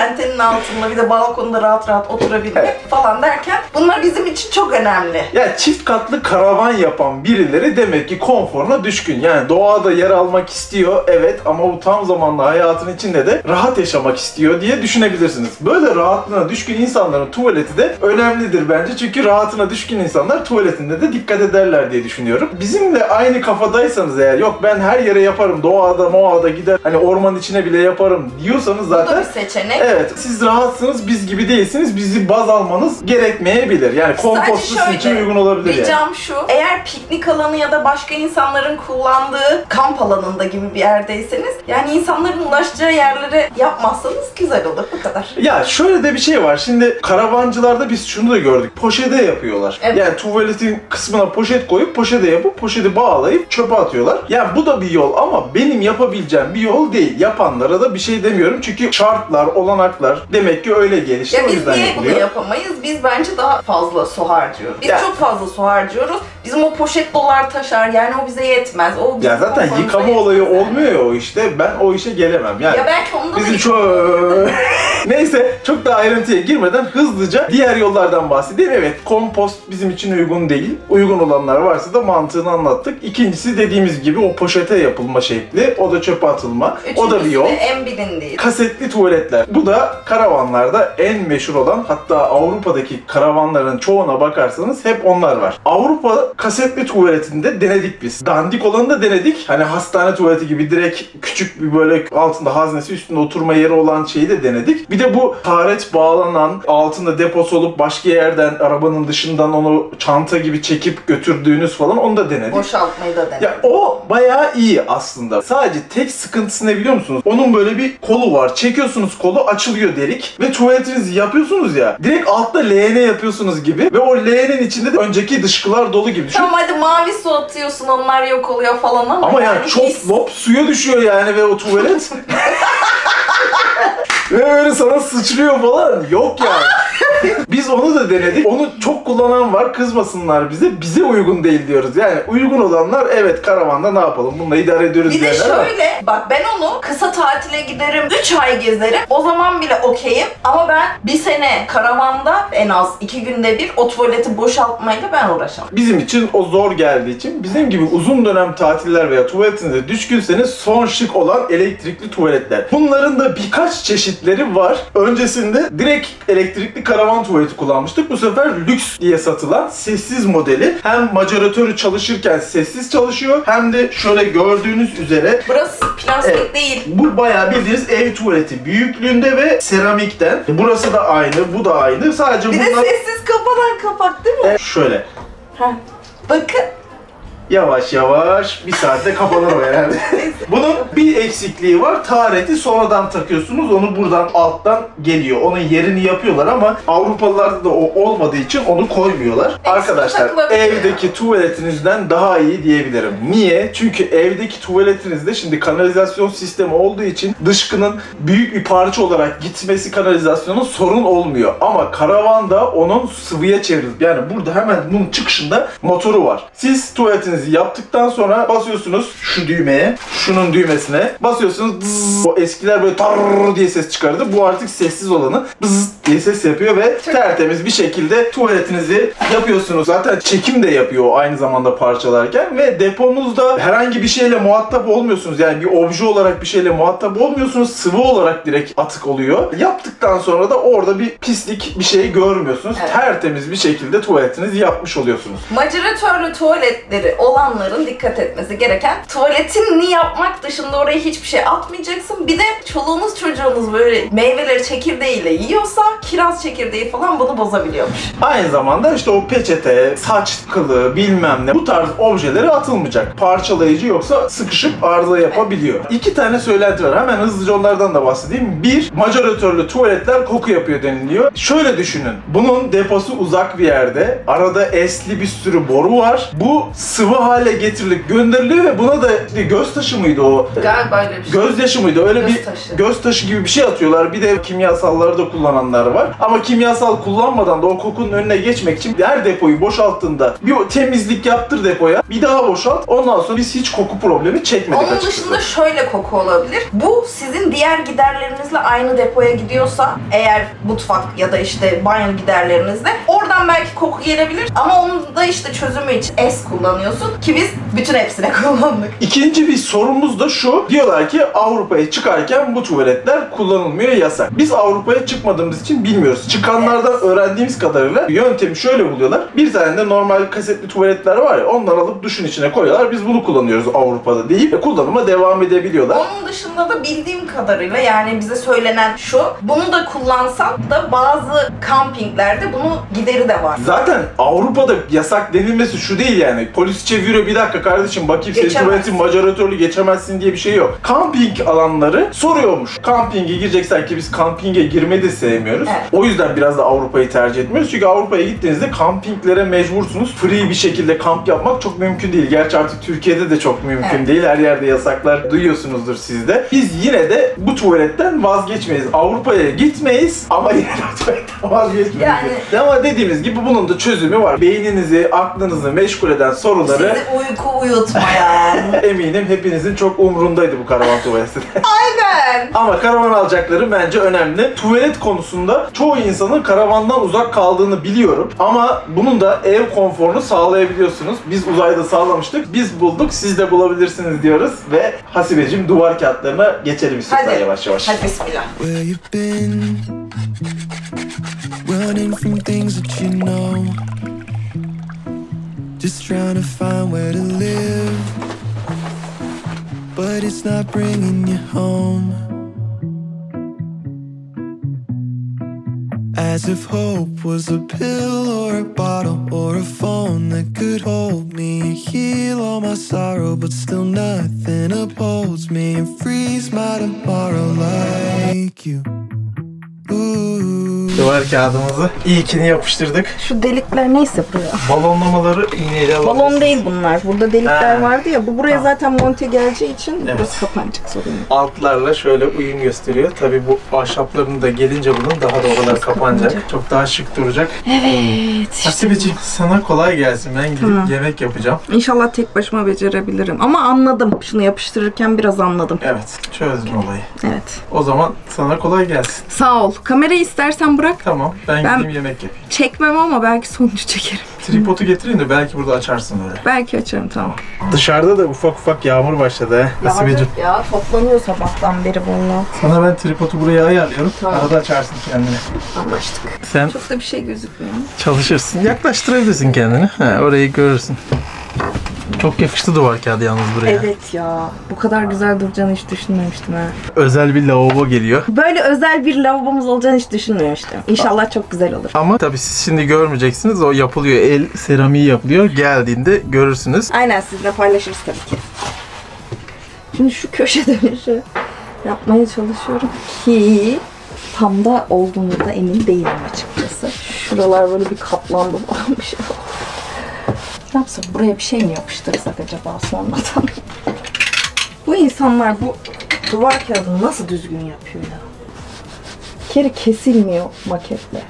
tentenin altında bir de balkonda rahat rahat oturabilmek falan derken bunlar bizim için çok önemli. ya çift katlı karavan yapan birileri demek ki konforuna düşkün. Yani doğada yer almak istiyor evet ama bu tam zamanlı hayatın içinde de rahat yaşamak istiyor diye düşünebilirsiniz. Böyle rahatlığına düşkün insanların tuvaleti de önemlidir bence. Çünkü rahatına düşkün insanlar tuvaletinde de dikkat ederler diye düşünüyorum. Bizimle aynı kafadaysanız eğer yok ben her yere yaparım doğada moğada gider hani orman içine bile yaparım diyorsanız Bu da zaten bir seçenek. Evet, siz rahatsınız, biz gibi değilsiniz. Bizi baz almanız gerekmeyebilir. Yani kompost sizin için uygun olabilir yani. Ricam şu, eğer piknik alanı ya da başka insanların kullandığı kamp alanında gibi bir yerdeyseniz, yani insanların ulaşacağı yerlere yapmazsanız güzel olur, bu kadar. Ya şöyle de bir şey var. Şimdi karavancılarda biz şunu da gördük. Poşete yapıyorlar. Evet. Yani tuvaletin kısmına poşet koyup poşete yapıp poşeti bağlayıp çöpe atıyorlar. Ya bu da bir yol ama benim yapabileceğim bir yol değil. Yapanlara da bir şey demiyorum. Çünkü şartlar, olanaklar demek ki öyle gelişti. Ya o biz yüzden niye yapılıyor. bunu yapamayız? Biz bence daha fazla su harcıyoruz. Biz Ya. çok fazla su harcıyoruz. Bizim o poşet dolar taşar, yani o bize yetmez. O bizim Ya zaten konforumuza yıkama olayı yetmez yani. olmuyor ya o işte. Ben o işe gelemem. Yani Ya belki onda da Bizim çok... Neyse çok da ayrıntıya girmeden hızlıca diğer yollardan bahsedeyim. Evet kompost bizim için uygun değil. Uygun olanlar varsa da mantığını anlattık. İkincisi dediğimiz gibi o poşete yapılma şekli. O da çöpe atılma. o da bir yol. en bilindiği. Kasetli tuvaletler. Bu da karavanlarda en meşhur olan hatta Avrupa'daki karavanların çoğuna bakarsanız hep onlar var. Avrupa kasetli tuvaletinde denedik biz. Dandik olanı da denedik. Hani hastane tuvaleti gibi direkt küçük bir böyle altında haznesi üstünde oturma yeri olan şeyi de denedik. Bir de bu taret bağlanan altında deposu olup başka yerden arabanın dışından onu çanta gibi çekip götürdüğünüz falan onu da denedik. Boşaltmayı da denedik. Ya o bayağı iyi aslında. Sadece tek sıkıntısı ne biliyor musunuz? Onun böyle bir kolu var. Çekiyorsunuz kolu açılıyor delik ve tuvaletinizi yapıyorsunuz ya. Direkt altta leğene yapıyorsunuz gibi ve o leğenin içinde de önceki dışkılar dolu gibi. Düşün. Tamam hadi mavi su atıyorsun onlar yok oluyor falan ama, Ama yani çok his- lop suya düşüyor yani ve o tuvalet. ve böyle sana sıçrıyor falan. Yok yani. Biz onu da denedik. Onu çok kullanan var. Kızmasınlar bize. Bize uygun değil diyoruz. Yani uygun olanlar evet karavanda ne yapalım? Bununla idare ediyoruz Bir de diyenler var. şöyle, bak ben onu kısa tatile giderim, 3 ay gezerim. O zaman bile okeyim. Ama ben bir sene karavanda en az 2 günde bir o tuvaleti boşaltmayla ben uğraşamam. Bizim için o zor geldiği için bizim gibi uzun dönem tatiller veya tuvaletinize düşkünseniz son şık olan elektrikli tuvaletler. Bunların da birkaç çeşitleri var. Öncesinde direkt elektrikli karavan tuvaleti kullanmıştık. Bu sefer lüks diye satılan sessiz modeli. Hem macaratörü çalışırken sessiz çalışıyor hem de şöyle gördüğünüz üzere Burası plastik Evet. değil. bu bayağı bildiğiniz ev tuvaleti büyüklüğünde ve seramikten. Burası da aynı, bu da aynı. Sadece Bir de bunlar sessiz kapanan kapak değil mi? Şöyle. Heh. Bakın. Yavaş yavaş bir saatte kapanır o herhalde. Bunun bir eksikliği var. Tareti sonradan takıyorsunuz. Onu buradan alttan geliyor. Onun yerini yapıyorlar ama Avrupalılarda da o olmadığı için onu koymuyorlar. Arkadaşlar takılabiliyor. evdeki tuvaletinizden daha iyi diyebilirim. Niye? Çünkü evdeki tuvaletinizde şimdi kanalizasyon sistemi olduğu için dışkının büyük bir parça olarak gitmesi kanalizasyonun sorun olmuyor. Ama karavanda onun sıvıya çevrilip yani burada hemen bunun çıkışında motoru var. Siz tuvaletinizi yaptıktan sonra basıyorsunuz şu düğmeye, şunun düğmesine basıyorsunuz. Bzzz. o eskiler böyle tar diye ses çıkardı. Bu artık sessiz olanı bzzz diye ses yapıyor ve tertemiz bir şekilde tuvaletinizi yapıyorsunuz. Zaten çekim de yapıyor aynı zamanda parçalarken ve deponuzda herhangi bir şeyle muhatap olmuyorsunuz. Yani bir obje olarak bir şeyle muhatap olmuyorsunuz. Sıvı olarak direkt atık oluyor. Yaptıktan sonra da orada bir pislik bir şey görmüyorsunuz. Evet. Tertemiz bir şekilde tuvaletinizi yapmış oluyorsunuz. Maceratörlü tuvaletleri olanların dikkat etmesi gereken tuvaletini yapmak dışında oraya hiçbir şey atmayacaksın. Bir de çoluğunuz çocuğunuz böyle meyveleri çekirdeğiyle yiyorsa kiraz çekirdeği falan bunu bozabiliyormuş. Aynı zamanda işte o peçete, saç kılı bilmem ne bu tarz objeleri atılmayacak. Parçalayıcı yoksa sıkışıp arıza yapabiliyor. İki tane söylenti var. Hemen hızlıca onlardan da bahsedeyim. Bir, majoratörlü tuvaletler koku yapıyor deniliyor. Şöyle düşünün. Bunun deposu uzak bir yerde. Arada esli bir sürü boru var. Bu sıvı hale getirilip gönderiliyor ve buna da göz taşı mıydı o? Galiba öyle bir şey. Gözyaşı mıydı? Öyle Göz bir taşı. göz taşı gibi bir şey atıyorlar. Bir de kimyasalları da kullananlar var. Ama kimyasal kullanmadan da o kokunun önüne geçmek için her depoyu boşalttığında bir temizlik yaptır depoya. Bir daha boşalt. Ondan sonra biz hiç koku problemi çekmedik Onun açıkçası. dışında şöyle koku olabilir. Bu sizin diğer giderlerinizle aynı depoya gidiyorsa eğer mutfak ya da işte banyo giderlerinizle oradan belki koku gelebilir ama onun da işte çözümü için es kullanıyorsun ki biz bütün hepsine kullandık. İkinci bir sorumuz da şu. Diyorlar ki Avrupa'ya çıkarken bu tuvaletler kullanılmıyor yasak. Biz Avrupa'ya çıkmadığımız için bilmiyoruz. Çıkanlardan öğrendiğimiz kadarıyla yöntemi şöyle buluyorlar. Bir tane de normal kasetli tuvaletler var ya onları alıp duşun içine koyuyorlar. Biz bunu kullanıyoruz Avrupa'da deyip kullanıma devam edebiliyorlar. Onun dışında da bildiğim kadarıyla yani bize söylenen şu, bunu da kullansan da bazı kampinglerde bunu gideri de var. Zaten Avrupa'da yasak denilmesi şu değil yani. Polis çeviriyor bir dakika kardeşim bakayım senin tuvaletin majoratörlü geçemezsin diye bir şey yok. Kamping alanları soruyormuş. Kampinge gireceksen ki biz kampinge girmeyi de sevmiyoruz. Evet. O yüzden biraz da Avrupa'yı tercih etmiyoruz. Çünkü Avrupa'ya gittiğinizde kampinglere mecbursunuz. Free bir şekilde kamp yapmak çok mümkün değil. Gerçi artık Türkiye'de de çok mümkün Evet. değil. Her yerde yasaklar duyuyorsunuzdur siz de. Biz yine de bu tuvaletten vazgeçmeyiz. Avrupa'ya gitmeyiz ama yine de tuvaletten vazgeçmeyiz. Yani- Ama dediğimiz gibi bunun da çözümü var. Beyninizi, aklınızı meşgul eden soruları Sizi uyku uyutmayan. eminim hepinizin çok umrundaydı bu karavan tuvaleti. Aynen. Ama karavan alacakları bence önemli. Tuvalet konusunda çoğu insanın karavandan uzak kaldığını biliyorum. Ama bunun da ev konforunu sağlayabiliyorsunuz. Biz uzayda sağlamıştık. Biz bulduk. Siz de bulabilirsiniz diyoruz. Ve Hasibeciğim duvar kağıtlarına geçelim istiyorsan Hadi. yavaş yavaş. Hadi bismillah. Where you been? Running from things that you know. Just trying to find where to live. But it's not bringing you home. As if hope was a pill or a bottle or a phone that could hold me heal all my sorrow, but still nothing upholds me and frees my tomorrow like you. Ooh. Duvar kağıdımızı ilkini yapıştırdık. Şu delikler neyse buraya. Balonlamaları iğneyle alabiliriz. Balon değil bunlar. Burada delikler Ha. vardı ya. Bu buraya Tamam. zaten monte geleceği için Evet. burası kapanacak sorun yok. altlarla şöyle uyum gösteriyor. Tabii bu ahşapların da gelince bunun daha da oralar kapanacak. Çok daha şık duracak. Evet. Hasibeciğim sana kolay gelsin. Ben gidip Tamam. yemek yapacağım. İnşallah tek başıma becerebilirim. Ama anladım. Şunu yapıştırırken biraz anladım. Evet, çözdüm olayı. Evet. O zaman sana kolay gelsin. Sağ ol. Kamerayı istersen bırak. Tamam, ben, Ben- gideyim yemek yapayım. Çekmem ama belki sonucu çekerim. Tripodu getireyim de belki burada açarsın öyle. Belki açarım tamam. Dışarıda da ufak ufak yağmur başladı he. Hasibeciğim. ya toplanıyor sabahtan beri bununla. Sana ben tripodu buraya ayarlıyorum. Tamam. Arada açarsın kendini. Anlaştık. Sen Çok da bir şey gözükmüyor. çalışırsın. Yaklaştırabilirsin kendini. He, orayı görürsün. Çok yakıştı duvar kağıdı yalnız buraya. Evet ya. Bu kadar güzel duracağını hiç düşünmemiştim ha. Özel bir lavabo geliyor. Böyle özel bir lavabomuz olacağını hiç düşünmemiştim. İnşallah çok güzel olur. Ama tabii siz şimdi görmeyeceksiniz. O yapılıyor. El seramiği yapılıyor. Geldiğinde görürsünüz. Aynen sizinle paylaşırız tabii ki. Şimdi şu köşede bir şey yapmaya çalışıyorum ki tam da olduğunu da emin değilim açıkçası. Şuralar böyle bir katlandı falan bir şey oldu. Ne yapsak buraya bir şey mi yapıştırsak acaba sonradan? bu insanlar bu duvar kağıdını nasıl düzgün yapıyor ya? Kere kesilmiyor maketle.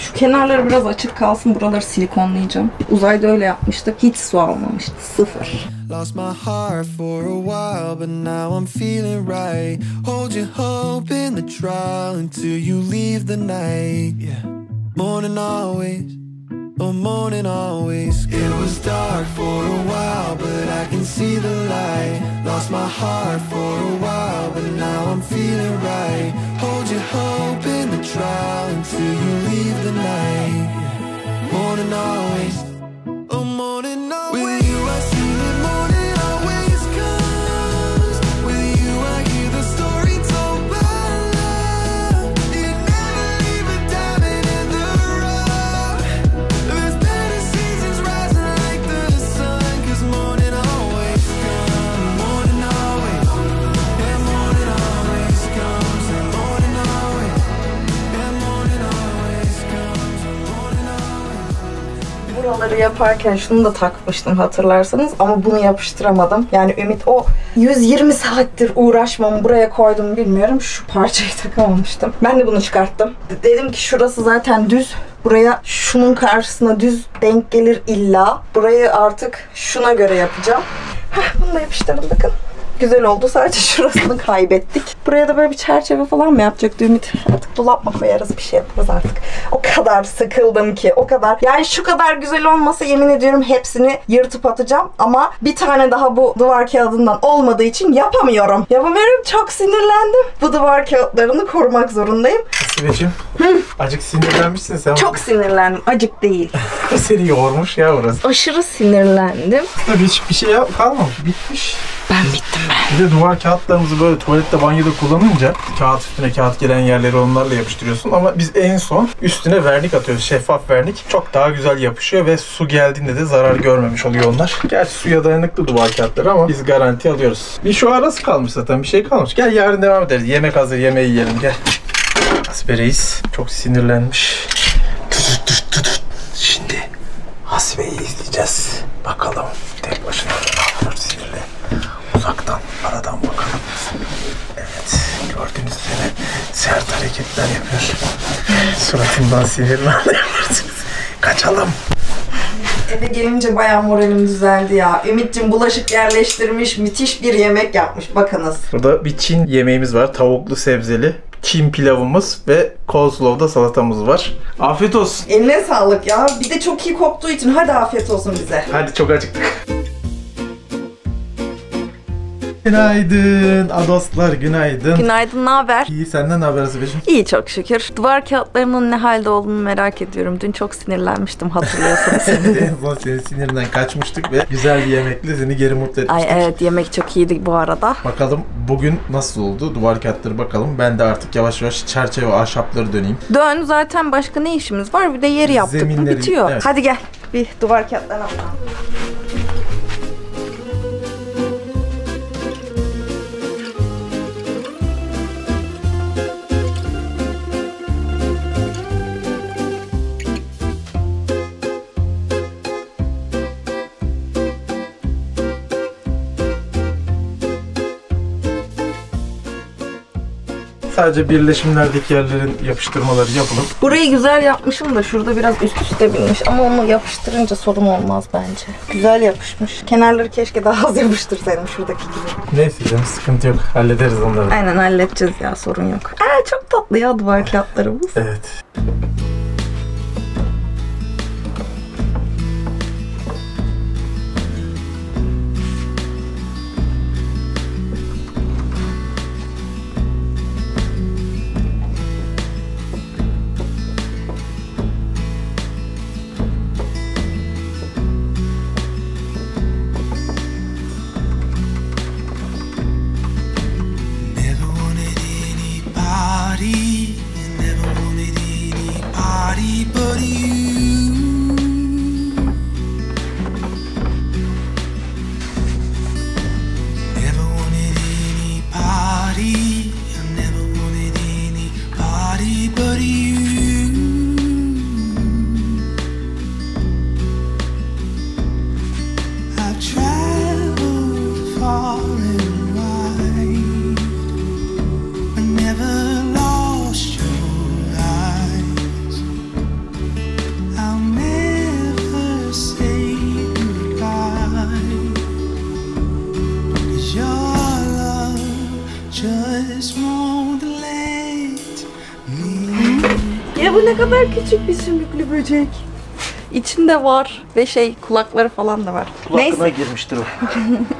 Şu kenarları biraz açık kalsın. Buraları silikonlayacağım. Uzayda öyle yapmıştık. Hiç su almamıştı. Sıfır. Lost my heart for a while, but now I'm feeling right. Hold your hope in the trial until you leave the night. Yeah. Morning always, oh morning always. It was dark for a while, but I can see the light. Lost my heart for a while, but now I'm feeling right. Hold your hope in the trial until you leave the night. Morning always, oh morning Buraları yaparken şunu da takmıştım hatırlarsanız ama bunu yapıştıramadım. Yani Ümit o 120 saattir uğraşmamı buraya koydum bilmiyorum. Şu parçayı takamamıştım. Ben de bunu çıkarttım. Dedim ki şurası zaten düz. Buraya şunun karşısına düz denk gelir illa. Burayı artık şuna göre yapacağım. Heh, bunu da yapıştırdım bakın. Güzel oldu. Sadece şurasını kaybettik. Buraya da böyle bir çerçeve falan mı yapacaktı Ümit? Artık dolap mı koyarız bir şey yaparız artık. O kadar sıkıldım ki. O kadar. Yani şu kadar güzel olmasa yemin ediyorum hepsini yırtıp atacağım. Ama bir tane daha bu duvar kağıdından olmadığı için yapamıyorum. Yapamıyorum. Çok sinirlendim. Bu duvar kağıtlarını korumak zorundayım. Sibeciğim. Acık sinirlenmişsin sen. Çok sinirlendim. Acık değil. Seni yormuş ya burası. Aşırı sinirlendim. Tabii hiçbir şey yap- kalmamış. Bitmiş. Ben bittim ben. Bir de duvar kağıtlarımızı böyle tuvalette banyoda kullanınca kağıt üstüne kağıt gelen yerleri onlarla yapıştırıyorsun ama biz en son üstüne vernik atıyoruz. Şeffaf vernik. Çok daha güzel yapışıyor ve su geldiğinde de zarar görmemiş oluyor onlar. Gerçi suya dayanıklı duvar kağıtları ama biz garanti alıyoruz. Bir şu arası kalmış zaten bir şey kalmış. Gel yarın devam ederiz. Yemek hazır yemeği yiyelim gel. Hasbe çok sinirlenmiş. Şimdi Hasbe'yi izleyeceğiz. Bakalım tek başına ne yapıyor sinirli. Uzaktan, sert hareketler yapıyor. Suratından sinirli anlayabilirsiniz. Kaçalım. Eve gelince bayağı moralim düzeldi ya. Ümit'cim bulaşık yerleştirmiş, müthiş bir yemek yapmış. Bakınız. Burada bir Çin yemeğimiz var. Tavuklu sebzeli. Çin pilavımız ve coleslaw'da salatamız var. Afiyet olsun. Eline sağlık ya. Bir de çok iyi koktuğu için hadi afiyet olsun bize. Hadi çok acıktık. Günaydın adostlar günaydın. Günaydın, ne haber? İyi senden ne haber Asibeciğim? İyi çok şükür. Duvar kağıtlarının ne halde olduğunu merak ediyorum. Dün çok sinirlenmiştim hatırlıyorsanız. en son senin sinirinden kaçmıştık ve güzel bir yemekle seni geri mutlu Ay etmiştik. evet yemek çok iyiydi bu arada. Bakalım bugün nasıl oldu? Duvar kağıtları bakalım. Ben de artık yavaş yavaş çerçeve ahşapları döneyim. Dön zaten başka ne işimiz var? Bir de yer yaptık mı Zeminleri- bitiyor. evet. Hadi gel bir duvar kağıtlarına bakalım. Sadece birleşimlerdeki yerlerin yapıştırmaları yapılıp Burayı güzel yapmışım da şurada biraz üst üste binmiş ama onu yapıştırınca sorun olmaz bence. Güzel yapışmış. Kenarları keşke daha az yapıştırsaydım şuradaki gibi. neyse canım sıkıntı yok. Hallederiz onları. Aynen halledeceğiz ya sorun yok. Aa, çok tatlı ya duvar kağıtlarımız. Evet. Kadar küçük bir sümüklü böcek. İçinde var ve şey kulakları falan da var. Neyse. girmiştir o.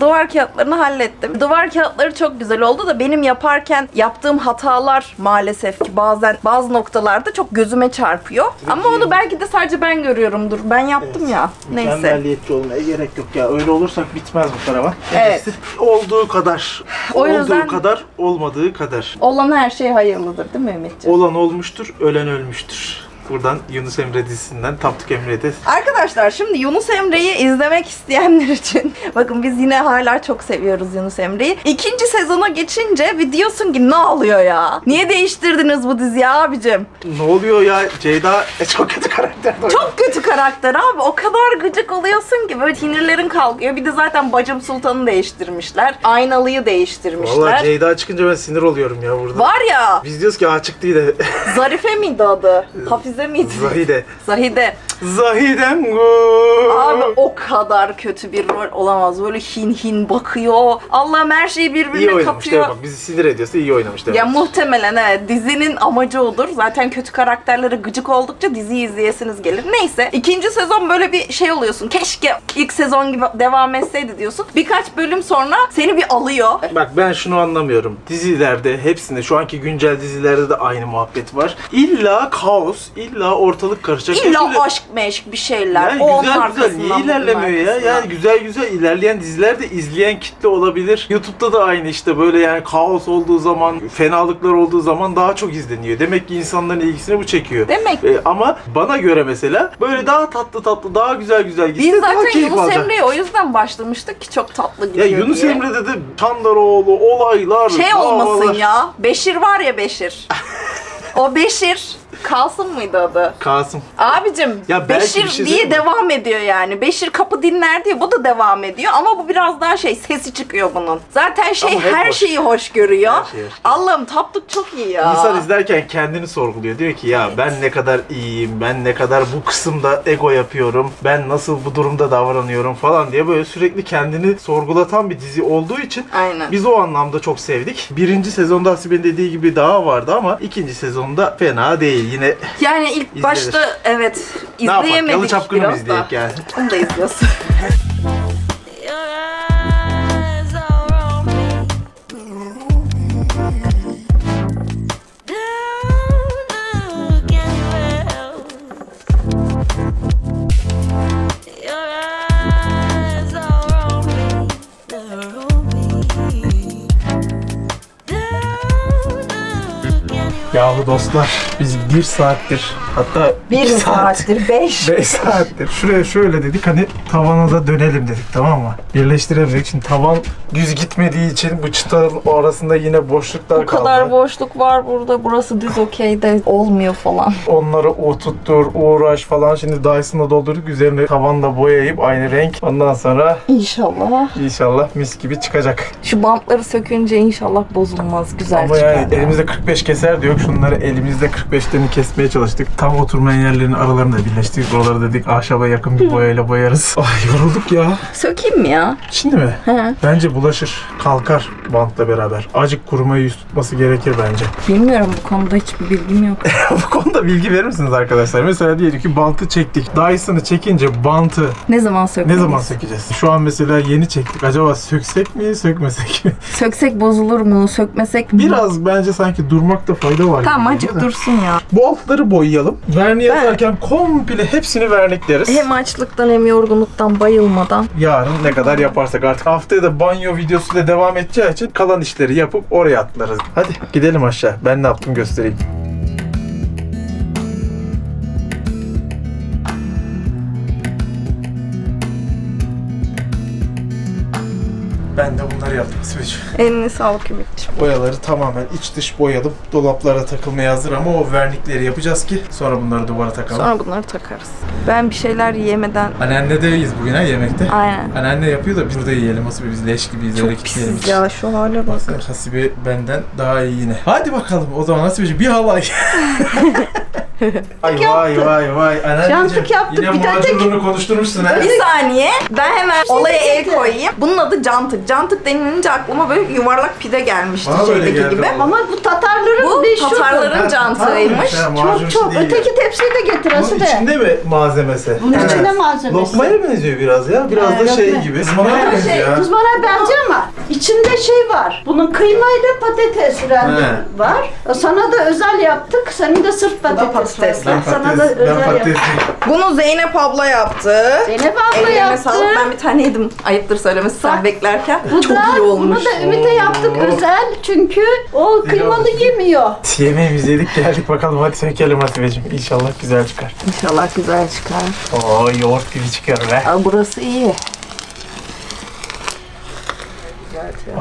Duvar kağıtlarını hallettim. Duvar kağıtları çok güzel oldu da benim yaparken yaptığım hatalar maalesef ki bazen bazı noktalarda çok gözüme çarpıyor. Ama onu belki de sadece ben görüyorumdur. Ben yaptım ya. Neyse. Mükemmelliyetçi olmaya gerek yok ya. Öyle olursak bitmez bu karavan. Evet. Olduğu kadar. O yüzden- Olduğu kadar, olmadığı kadar. Olan her şey hayırlıdır değil mi Ümitciğim? Olan olmuştur, ölen ölmüştür. Buradan Yunus Emre dizisinden Taptık Emre'ye de Arkadaşlar şimdi Yunus Emre'yi izlemek isteyenler için bakın biz yine hala çok seviyoruz Yunus Emre'yi. İkinci sezona geçince bir diyorsun ki ne oluyor ya? Niye değiştirdiniz bu diziyi abicim? ne oluyor ya Ceyda e, çok kötü karakter. Çok kötü karakter abi. O kadar gıcık oluyorsun ki böyle sinirlerin kalkıyor. Bir de zaten Bacım Sultan'ı değiştirmişler. Aynalı'yı değiştirmişler. Valla Ceyda çıkınca ben sinir oluyorum ya burada. Var ya Biz diyoruz ki açık değil de Zarife miydi adı? Hafize Sorride. Sorride. Sorride. Zahidem. Abi o kadar kötü bir rol olamaz. Böyle hin hin bakıyor. Allah'ım her şeyi İyi birbirine oynamış katıyor. bak bizi sinir ediyorsa iyi oynamış demek. Ya muhtemelen evet. Dizinin amacı odur. Zaten kötü karakterlere gıcık oldukça diziyi izleyesiniz gelir. Neyse. ikinci sezon böyle bir şey oluyorsun. Keşke ilk sezon gibi devam etseydi diyorsun. Birkaç bölüm sonra seni bir alıyor. Bak ben şunu anlamıyorum. Dizilerde hepsinde şu anki güncel dizilerde de aynı muhabbet var. İlla kaos, illa ortalık karışacak. İlla aşk meşk bir şeyler. Yani o güzel güzel niye ilerlemiyor ya? Yani güzel güzel ilerleyen diziler de izleyen kitle olabilir. YouTube'da da aynı işte böyle yani kaos olduğu zaman, fenalıklar olduğu zaman daha çok izleniyor. Demek ki insanların ilgisini bu çekiyor. Demek E, ama bana göre mesela böyle daha tatlı tatlı, daha güzel güzel gitse Biz daha zaten keyif Yunus alacak. Emre'ye o yüzden başlamıştık ki çok tatlı Ya gidiyor Yunus diye. Emre'de de Çandaroğlu, olaylar, Şey olmasın davalar. ya. Beşir var ya Beşir. o Beşir Kalsın mıydı adı? Kasım. Abicim Ya belki Beşir bir şey diye mi? devam ediyor yani. Beşir kapı dinler diye bu da devam ediyor ama bu biraz daha şey sesi çıkıyor bunun. Zaten şey Ama hep her hoş. şeyi hoş görüyor. Her şeyi hoş görüyor. Allah'ım taptık çok iyi ya. İnsan izlerken kendini sorguluyor. Diyor ki ya ben ne kadar iyiyim, ben ne kadar bu kısımda ego yapıyorum, ben nasıl bu durumda davranıyorum falan diye böyle sürekli kendini sorgulatan bir dizi olduğu için Aynen. biz o anlamda çok sevdik. Birinci sezonda Hasibe'nin dediği gibi daha vardı ama ikinci sezonda fena değil. Yine Yani ilk İzlenir. başta evet ne izleyemedik Yalı Çapkını mı biraz da. izleyek yani? Onu da izliyorsun. dostlar biz bir saattir hatta Bir iki saat- saattir beş. 5 saattir. Şuraya şöyle dedik hani tavana da dönelim dedik tamam mı? Birleştiremedik. Şimdi tavan düz gitmediği için bu çıtanın arasında yine boşluklar Bu kaldı. kadar boşluk var burada. Burası düz okey de olmuyor falan. Onları oturttur, uğraş falan. Şimdi Dyson'la doldurduk. Üzerine tavanla boyayıp aynı renk. Ondan sonra İnşallah. inşallah mis gibi çıkacak. Şu bantları sökünce inşallah bozulmaz. Güzel Ama çıkar. yani elimizde 45 keser diyor. Şunları elimizde 45'lerini kesmeye çalıştık. Tam oturmayan yerlerin aralarını da birleştirdik. Buraları dedik ahşaba yakın bir boyayla boyarız. Ay yorulduk ya. Sökeyim mi ya? Şimdi mi? He. Bence bulaşır. Kalkar bantla beraber. Acık kurumaya yüz tutması gerekir bence. Bilmiyorum bu konuda hiçbir bilgim yok. Bu konuda bilgi verir misiniz arkadaşlar? Mesela diyelim ki bantı çektik. Dyson'ı çekince bantı ne zaman sökmeliyiz? ne zaman sökeceğiz? Şu an mesela yeni çektik. Acaba söksek mi, sökmesek mi? Söksek bozulur mu? Sökmesek mi? Biraz bence sanki durmakta fayda var. Tamam acık dursun ya. Bu altları boyayalım. Verniğe atarken komple hepsini vernikleriz. Hem açlıktan hem yorgunluktan bayılmadan. Yarın ne kadar yaparsak artık haftaya da banyo videosuyla devam edeceği için kalan işleri yapıp oraya atlarız. Hadi gidelim aşağı. Ben ne yaptım göstereyim. Ben de bunları yaptım Switch. Eline sağlık Ümit'ciğim. Boyaları tamamen iç dış boyadım. Dolaplara takılmaya hazır ama o vernikleri yapacağız ki sonra bunları duvara takalım. Sonra bunları takarız. Ben bir şeyler yemeden... Anneannedeyiz bugün ha yemekte. Aynen. Anneanne yapıyor da burada yiyelim. Nasıl biz leş gibiyiz öyle Çok pisiz ya şu hale bak. Baksana Hasibe benden daha iyi yine. Hadi bakalım o zaman Hasibe'ciğim bir halay. Vay vay vay vay. Anneanneciğim, Jantık yaptık, Yine bir de tek- konuşturmuşsun ha. Bir saniye. Ben hemen olaya el koyayım. Bunun adı cantık. Cantık denilince aklıma böyle yuvarlak pide gelmişti Bana böyle şeydeki geldi gibi. vallahi. Ama bu Tatarların Bu meşhurdur. Tatarların cantığıymış. Çok çok. Öteki tepsiyi de getir Bunun Asibe. içinde mi malzemesi? Bunun Evet. içinde malzemesi. Lokmaya benziyor biraz ya. Biraz Ha, da şey lokma. gibi. Ismanağa benziyor. Kızmana benziyor ama içinde şey var. Bunun kıymayla patates rengi He. var. Sana da özel yaptık. Senin de sırf patates, patatesli. Ben Sana da patates, ben özel. Bunu Zeynep abla yaptı. Zeynep abla Ellerine yaptı. sağlık. Ben bir tane yedim. Ayıptır söylemesi sen Bak, beklerken. Bu Çok da, iyi olmuş. Bunu da Ümit'e yaptık Oo. özel. Çünkü o kıymalı yemiyor. Yemeğimizi yedik geldik bakalım hadi sökelim Hasibeciğim. İnşallah güzel çıkar. İnşallah güzel çıkar. Oo yoğurt gibi çıkıyor be. Aa, burası iyi.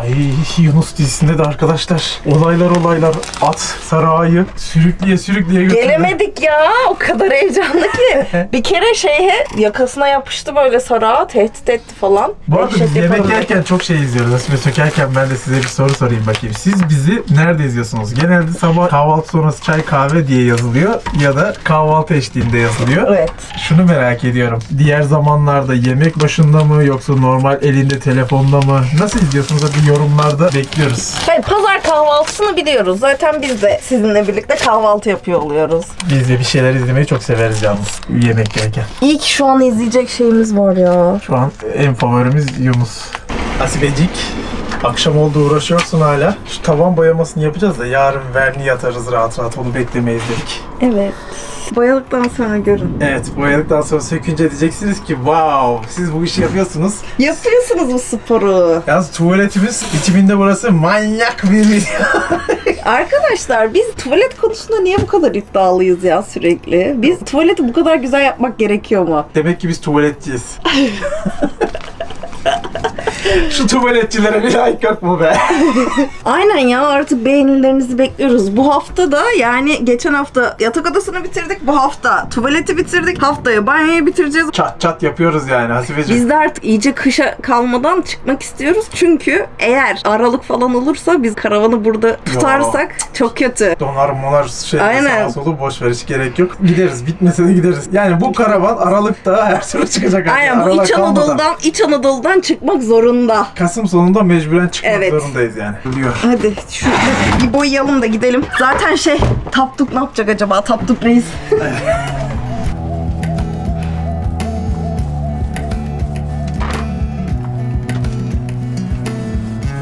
Ay Yunus dizisinde de arkadaşlar olaylar olaylar at sarayı sürükleye sürükleye götürdü. Gelemedik ya. O kadar heyecanlı ki. bir kere şeye yakasına yapıştı böyle sarağa tehdit etti falan. Bu arada biz yemek yerken çok şey izliyoruz. Hasibe sökerken ben de size bir soru sorayım bakayım. Siz bizi nerede izliyorsunuz? Genelde sabah kahvaltı sonrası çay kahve diye yazılıyor ya da kahvaltı eşliğinde yazılıyor. Evet. Şunu merak ediyorum. Diğer zamanlarda yemek başında mı yoksa normal elinde telefonda mı? Nasıl izliyorsunuz? Hadi yorumlarda bekliyoruz. Hayır, pazar kahvaltısını biliyoruz. Zaten biz de sizinle birlikte kahvaltı yapıyor oluyoruz. Biz de bir şeyler izlemeyi çok severiz yalnız yemek yerken. İyi ki şu an izleyecek şeyimiz var ya. Şu an en favorimiz Yunus. Asibecik. Akşam oldu uğraşıyorsun hala. Şu tavan boyamasını yapacağız da yarın verni yatarız rahat rahat onu beklemeyiz dedik. Evet. Boyalıktan sonra görün. Evet boyadıktan sonra sökünce diyeceksiniz ki wow siz bu işi yapıyorsunuz. Yapıyorsunuz bu sporu. Yalnız tuvaletimiz bitiminde burası manyak bir. Arkadaşlar biz tuvalet konusunda niye bu kadar iddialıyız ya sürekli? Biz tuvaleti bu kadar güzel yapmak gerekiyor mu? Demek ki biz tuvaletçiyiz. Şu tuvaletçilere bir like yok mu be? Aynen ya artık beğenilerinizi bekliyoruz. Bu hafta da yani geçen hafta yatak odasını bitirdik. Bu hafta tuvaleti bitirdik. Haftaya banyoyu bitireceğiz. Çat çat yapıyoruz yani Hasibeciğim. Biz de artık iyice kışa kalmadan çıkmak istiyoruz. Çünkü eğer aralık falan olursa biz karavanı burada tutarsak çok kötü. Donar monar şey Aynen. sağa solu boş ver hiç gerek yok. Gideriz bitmese de gideriz. Yani bu karavan Aralık'ta her türlü çıkacak. Aynen bu Aralık İç kalmadan. Anadolu'dan İç Anadolu'dan çıkmak zorunda. Kasım sonunda mecburen çıkmak Evet. zorundayız yani. Biliyor. Hadi şu bir boyayalım da gidelim. Zaten şey Tapduk ne yapacak acaba Tapduk reis?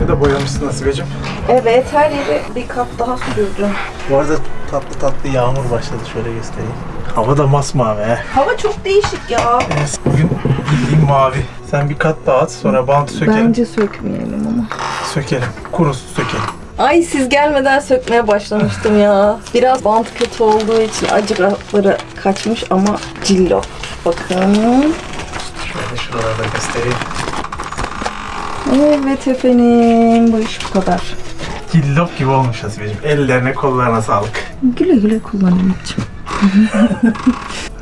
Ne de boyamışsın Hasibeciğim. Evet her yere bir kat daha sürdüm. Bu arada tatlı tatlı yağmur başladı şöyle göstereyim. Hava da masmavi he. Hava çok değişik ya. Evet, bugün bildiğin mavi. Sen bir kat daha at sonra bantı sökelim. Bence sökmeyelim ama. Sökelim. Kurusu sökelim. Ay siz gelmeden sökmeye başlamıştım ya. Biraz bant kötü olduğu için acıkları kaçmış ama cillo. Bakın. Şöyle şuralarda göstereyim. Evet efendim bu iş bu kadar. Cillop gibi olmuş Hasibeciğim. Ellerine kollarına sağlık. Güle güle kullanın için.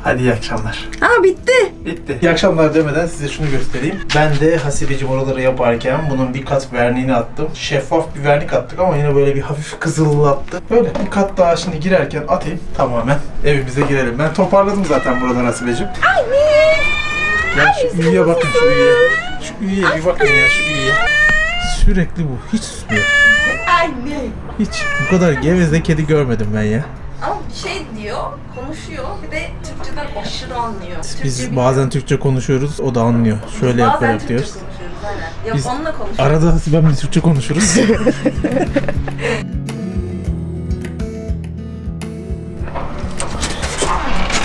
Hadi iyi akşamlar. Aa bitti. Bitti. İyi akşamlar demeden size şunu göstereyim. Ben de hasibeci oraları yaparken bunun bir kat verniğini attım. Şeffaf bir vernik attık ama yine böyle bir hafif kızıllattı. Böyle bir kat daha şimdi girerken atayım tamamen evimize girelim. Ben toparladım zaten buraları hasibecim. Anne. Ya şu üyeye bakın şu üyeye. Şu üyeye bir bakın ya şu üyeye. Sürekli bu. Hiç susmuyor. Anne. Hiç. Bu kadar geveze kedi görmedim ben ya. Ama bir şey diyor, konuşuyor. Bir de aşırı anlıyor. Biz bazen Türkçe konuşuyoruz, o da anlıyor. Şöyle yap, böyle yap diyoruz. konuşuyoruz aynen. Biz. Arada ben bir Türkçe konuşuruz.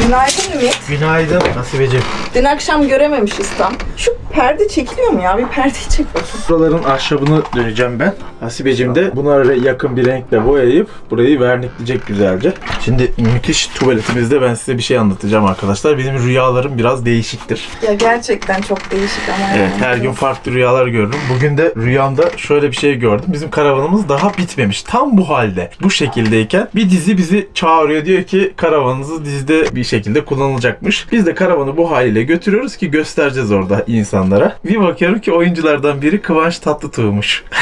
Günaydın Ümit. Günaydın Nasibeciğim. Dün akşam görememişiz tam. Şu perde çekiliyor mu ya? Bir perdeyi çek bakayım. Buraların ahşabını döneceğim ben. Hasibeciğim de bunlara yakın bir renkle boyayıp burayı vernikleyecek güzelce. Şimdi müthiş tuvaletimizde ben size bir şey anlatacağım arkadaşlar. Benim rüyalarım biraz değişiktir. Ya gerçekten çok değişik ama Evet yani. her gün farklı rüyalar görürüm. Bugün de rüyamda şöyle bir şey gördüm. Bizim karavanımız daha bitmemiş. Tam bu halde. Bu şekildeyken bir dizi bizi çağırıyor. Diyor ki karavanınızı dizide bir şekilde şekilde kullanılacakmış. Biz de karavanı bu haliyle götürüyoruz ki göstereceğiz orada insanlara. Bir bakıyorum ki oyunculardan biri Kıvanç Tatlıtuğ'muş.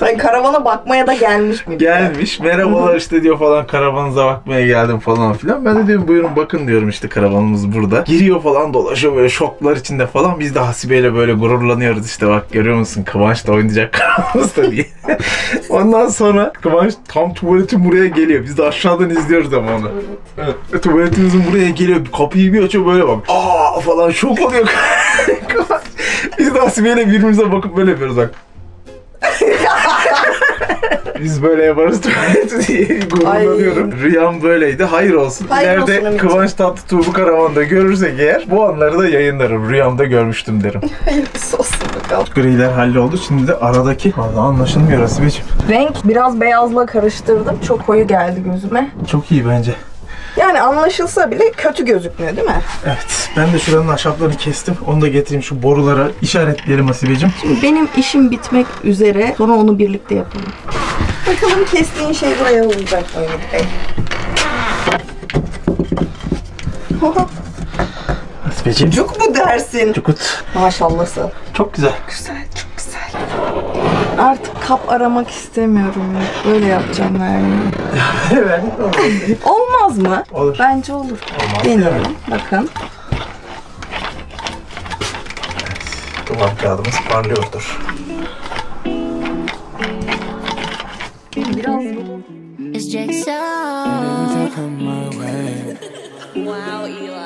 Ay, karavana bakmaya da gelmiş mi? Gelmiş merhabalar işte diyor falan karavanınıza bakmaya geldim falan filan. Ben de diyorum buyurun bakın diyorum işte karavanımız burada. Giriyor falan dolaşıyor böyle şoklar içinde falan. Biz de Hasibe'yle böyle gururlanıyoruz işte bak görüyor musun Kıvanç da oynayacak karavanımızda diye. Ondan sonra Kıvanç tam tuvaletin buraya geliyor. Biz de aşağıdan izliyoruz ama onu. Evet. Tuvaletimizin buraya geliyor. Kapıyı bir açıyor böyle bak. Aa falan şok oluyor. Biz de Hasibe'yle birbirimize bakıp böyle yapıyoruz bak. Biz böyle yaparız diye gururlanıyorum. Rüyam böyleydi. Hayır olsun. Hayır olsun İleride Ümit'ciğim. Kıvanç Tatlıtuğ bu karavanda görürsek eğer bu anları da yayınlarım. Rüyamda görmüştüm derim. Hayırlısı olsun bakalım. Griler halloldu. Şimdi de aradaki vallahi anlaşılmıyor Hasibeciğim. Renk biraz beyazla karıştırdım. Çok koyu geldi gözüme. Çok iyi bence. Yani anlaşılsa bile kötü gözükmüyor değil mi? Evet. Ben de şuranın ahşaplarını kestim. Onu da getireyim şu borulara işaretleyelim Hasibeciğim. Şimdi benim işim bitmek üzere. Sonra onu birlikte yapalım. Bakalım kestiğin şey buraya olacak mı Ümit Bey? Hasibeciğim. Çocuk mu dersin? Çukut. Maşallahı. Çok güzel. Güzel, çok güzel. Artık kap aramak istemiyorum. ya. Böyle yapacağım yani. evet. Olmaz mı? Olur. Bence olur. Olmaz. Deneyelim. Bakın. Duvar kağıdımız parlıyordur.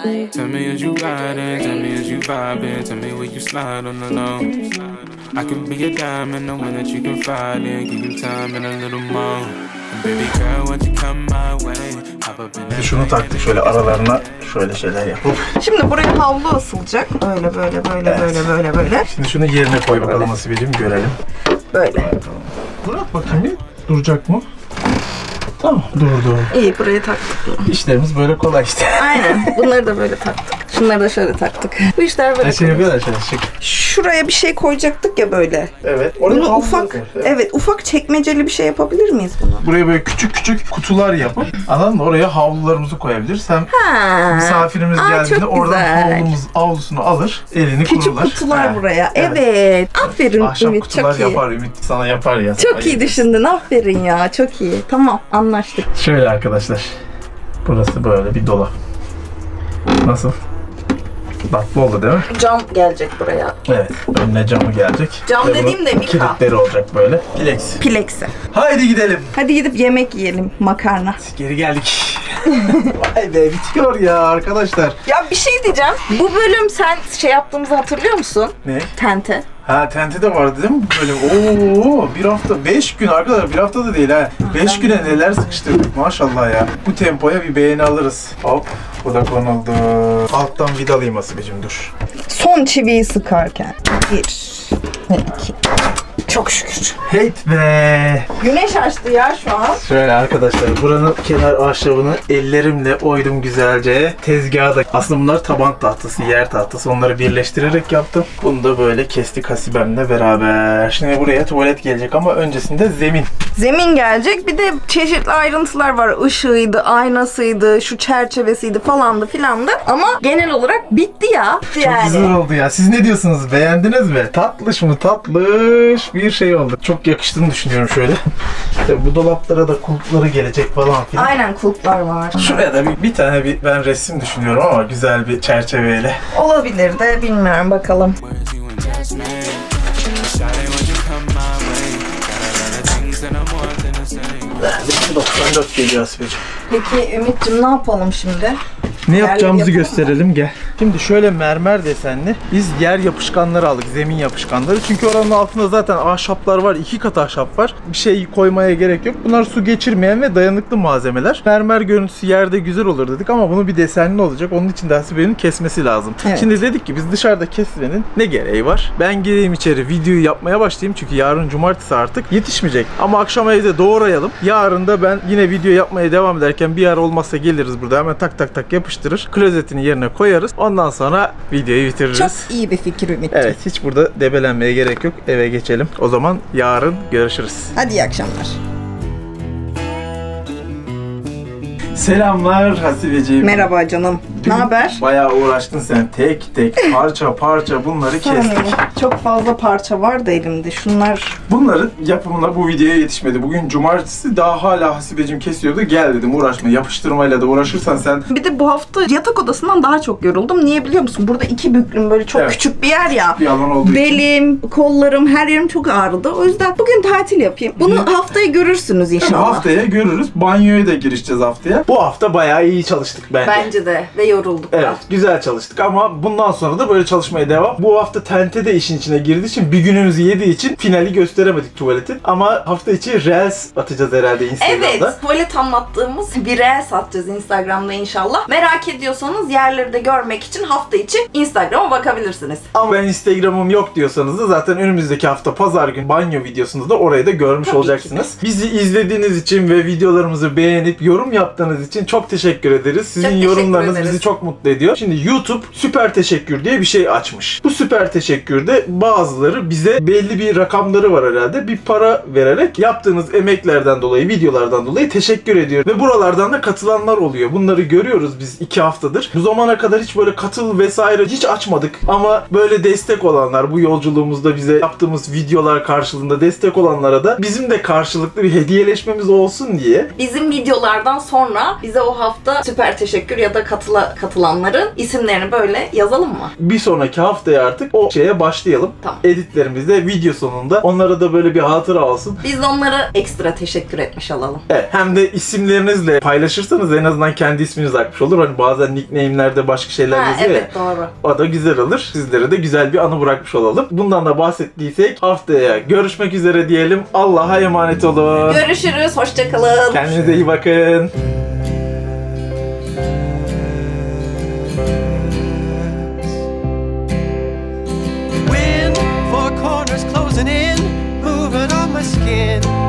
Eli. Tell me as you riding, tell me as you vibing, tell me where you slide on the low. I can be a diamond, the one that you can find in, give you time and a little more. Baby girl, won't you come my way? Hop up in that Şunu taktık şöyle aralarına şöyle şeyler yapıp. Şimdi buraya havlu asılacak. Böyle böyle böyle Evet. böyle böyle böyle. Şimdi şunu yerine koy bakalım Hasibeciğim görelim. Böyle. Bırak bakayım bir. Duracak mı? Tamam durdu. İyi buraya taktık. İşlerimiz böyle kolay işte. Aynen. Bunları da böyle taktık. Şunları da şöyle taktık. Bu işler böyle şey yapıyorlar şöyle şık. Şuraya bir şey koyacaktık ya böyle. Evet. Bunu ufak, koy. evet ufak çekmeceli bir şey yapabilir miyiz bunu? Buraya böyle küçük küçük kutular yapıp anladın mı? Oraya havlularımızı koyabiliriz. Hem Ha. misafirimiz Aa, geldiğinde oradan havlumuz, havlusunu alır, elini Küçük kurular. kutular Ha, buraya. evet. Evet. Aferin Ahşap Ümit kutular çok iyi. yapar Ümit sana yapar ya. Çok iyi düşündün. Aferin ya. Çok iyi. Tamam anlaştık. Şöyle arkadaşlar. Burası böyle bir dolap. Nasıl? Tatlı oldu değil mi? Cam gelecek buraya. Evet. Önüne camı gelecek. Cam Ve bunun dediğim de Mika. Kilitleri olacak böyle. Plex. Plexi. Haydi gidelim. Hadi gidip yemek yiyelim. Makarna. Geri geldik. Vay be bitiyor ya arkadaşlar. Ya bir şey diyeceğim. Bu bölüm sen şey yaptığımızı hatırlıyor musun? Ne? Tente. Ha tente de vardı değil mi bu bölüm? Oo bir hafta, beş gün arkadaşlar bir hafta da değil ha. Beş güne neler sıkıştırdık maşallah ya. Bu tempoya bir beğeni alırız. Hop bu da konuldu. Alttan vidalayayım Asibeciğim dur. Son çiviyi sıkarken. Bir. iki. Çok şükür. Heyt be. Güneş açtı ya şu an. Şöyle arkadaşlar buranın kenar ahşabını ellerimle oydum güzelce. Tezgaha da aslında bunlar taban tahtası, yer tahtası. Onları birleştirerek yaptım. Bunu da böyle kestik hasibemle beraber. Şimdi buraya tuvalet gelecek ama öncesinde zemin. Zemin gelecek. Bir de çeşitli ayrıntılar var. Işığıydı, aynasıydı, şu çerçevesiydi falandı filandı. Ama genel olarak bitti ya. Çok güzel oldu ya. Siz ne diyorsunuz? Beğendiniz mi? Tatlış mı? Tatlış bir şey oldu. Çok yakıştığını düşünüyorum şöyle. İşte bu dolaplara da kulpları gelecek falan filan. Aynen kulplar var. Şuraya da bir, bir tane bir ben resim düşünüyorum ama güzel bir çerçeveyle. Olabilir de bilmiyorum bakalım. same. 94 geliyor Asibeciğim. Peki Ümit'cim ne yapalım şimdi? Ne yapacağımızı yapalım gösterelim gel. Şimdi şöyle mermer desenli biz yer yapışkanları aldık. Zemin yapışkanları. Çünkü oranın altında zaten ahşaplar var. iki kat ahşap var. Bir şey koymaya gerek yok. Bunlar su geçirmeyen ve dayanıklı malzemeler. Mermer görüntüsü yerde güzel olur dedik ama bunu bir desenli olacak. Onun için de Hasibe'nin kesmesi lazım. Evet. Şimdi dedik ki biz dışarıda kesmenin ne gereği var? Ben gireyim içeri videoyu yapmaya başlayayım. Çünkü yarın cumartesi artık yetişmeyecek. Ama akşam evde doğrayalım. Yarın da ben yine video yapmaya devam ederken bir yer olmazsa geliriz burada. Hemen tak tak tak yapıştırır. Klozetini yerine koyarız. Ondan sonra videoyu bitiririz. Çok iyi bir fikir Ümit'ciğim. Evet hiç burada debelenmeye gerek yok. Eve geçelim. O zaman yarın görüşürüz. Hadi iyi akşamlar. Selamlar Hasibeciğim. Merhaba canım. Ne haber? Bayağı uğraştın sen. Tek tek parça parça bunları kestik. Çok fazla parça var da elimde. Şunlar Bunların yapımına bu videoya yetişmedi. Bugün cumartesi daha hala Hasibecim kesiyordu. Gel dedim uğraşma. Yapıştırmayla da uğraşırsan sen Bir de bu hafta yatak odasından daha çok yoruldum. Niye biliyor musun? Burada iki büklüm böyle çok Evet. küçük bir yer ya. bir alan olduğu için. Belim, kollarım, her yerim çok ağrıdı. O yüzden bugün tatil yapayım. Bunu haftaya görürsünüz inşallah. haftaya görürüz. Banyoya da girişeceğiz haftaya. Bu hafta bayağı iyi çalıştık bence. Bence de ve yorulduk da. Evet güzel çalıştık ama bundan sonra da böyle çalışmaya devam. Bu hafta tente de işin içine girdiği için bir günümüzü yediği için finali gösteremedik tuvaletin. Ama hafta içi Reels atacağız herhalde Instagram'da. Evet, tuvalet anlattığımız bir reel satacağız Instagram'da inşallah. Merak ediyorsanız yerleri de görmek için hafta içi Instagram'a bakabilirsiniz. Ama ben Instagram'ım yok diyorsanız da zaten önümüzdeki hafta pazar günü banyo videosunu da orayı da görmüş Tabii olacaksınız. Bizi izlediğiniz için ve videolarımızı beğenip yorum yaptığınız için çok teşekkür ederiz. Sizin Çok yorumlarınız bizi çok mutlu ediyor. Şimdi YouTube süper teşekkür diye bir şey açmış. Bu süper teşekkürde bazıları bize belli bir rakamları var herhalde. Bir para vererek yaptığınız emeklerden dolayı, videolardan dolayı teşekkür ediyor. Ve buralardan da katılanlar oluyor. Bunları görüyoruz biz iki haftadır. Bu zamana kadar hiç böyle katıl vesaire hiç açmadık. Ama böyle destek olanlar, bu yolculuğumuzda bize yaptığımız videolar karşılığında destek olanlara da bizim de karşılıklı bir hediyeleşmemiz olsun diye Bizim videolardan sonra bize o hafta süper teşekkür ya da katıla, katılanların isimlerini böyle yazalım mı? bir sonraki haftaya artık o şeye başlayalım. Tamam. Editlerimizde video sonunda onlara da böyle bir hatıra olsun. Biz de onlara ekstra teşekkür etmiş olalım. Evet, hem de isimlerinizle paylaşırsanız en azından kendi isminiz akmış olur. Hani bazen nickname'lerde başka şeyler Ha, yazıyor evet ya. doğru. O da güzel olur. Sizlere de güzel bir anı bırakmış olalım. Bundan da bahsettiysek haftaya görüşmek üzere diyelim. Allah'a emanet olun. Görüşürüz, hoşçakalın. Kendinize iyi bakın. again.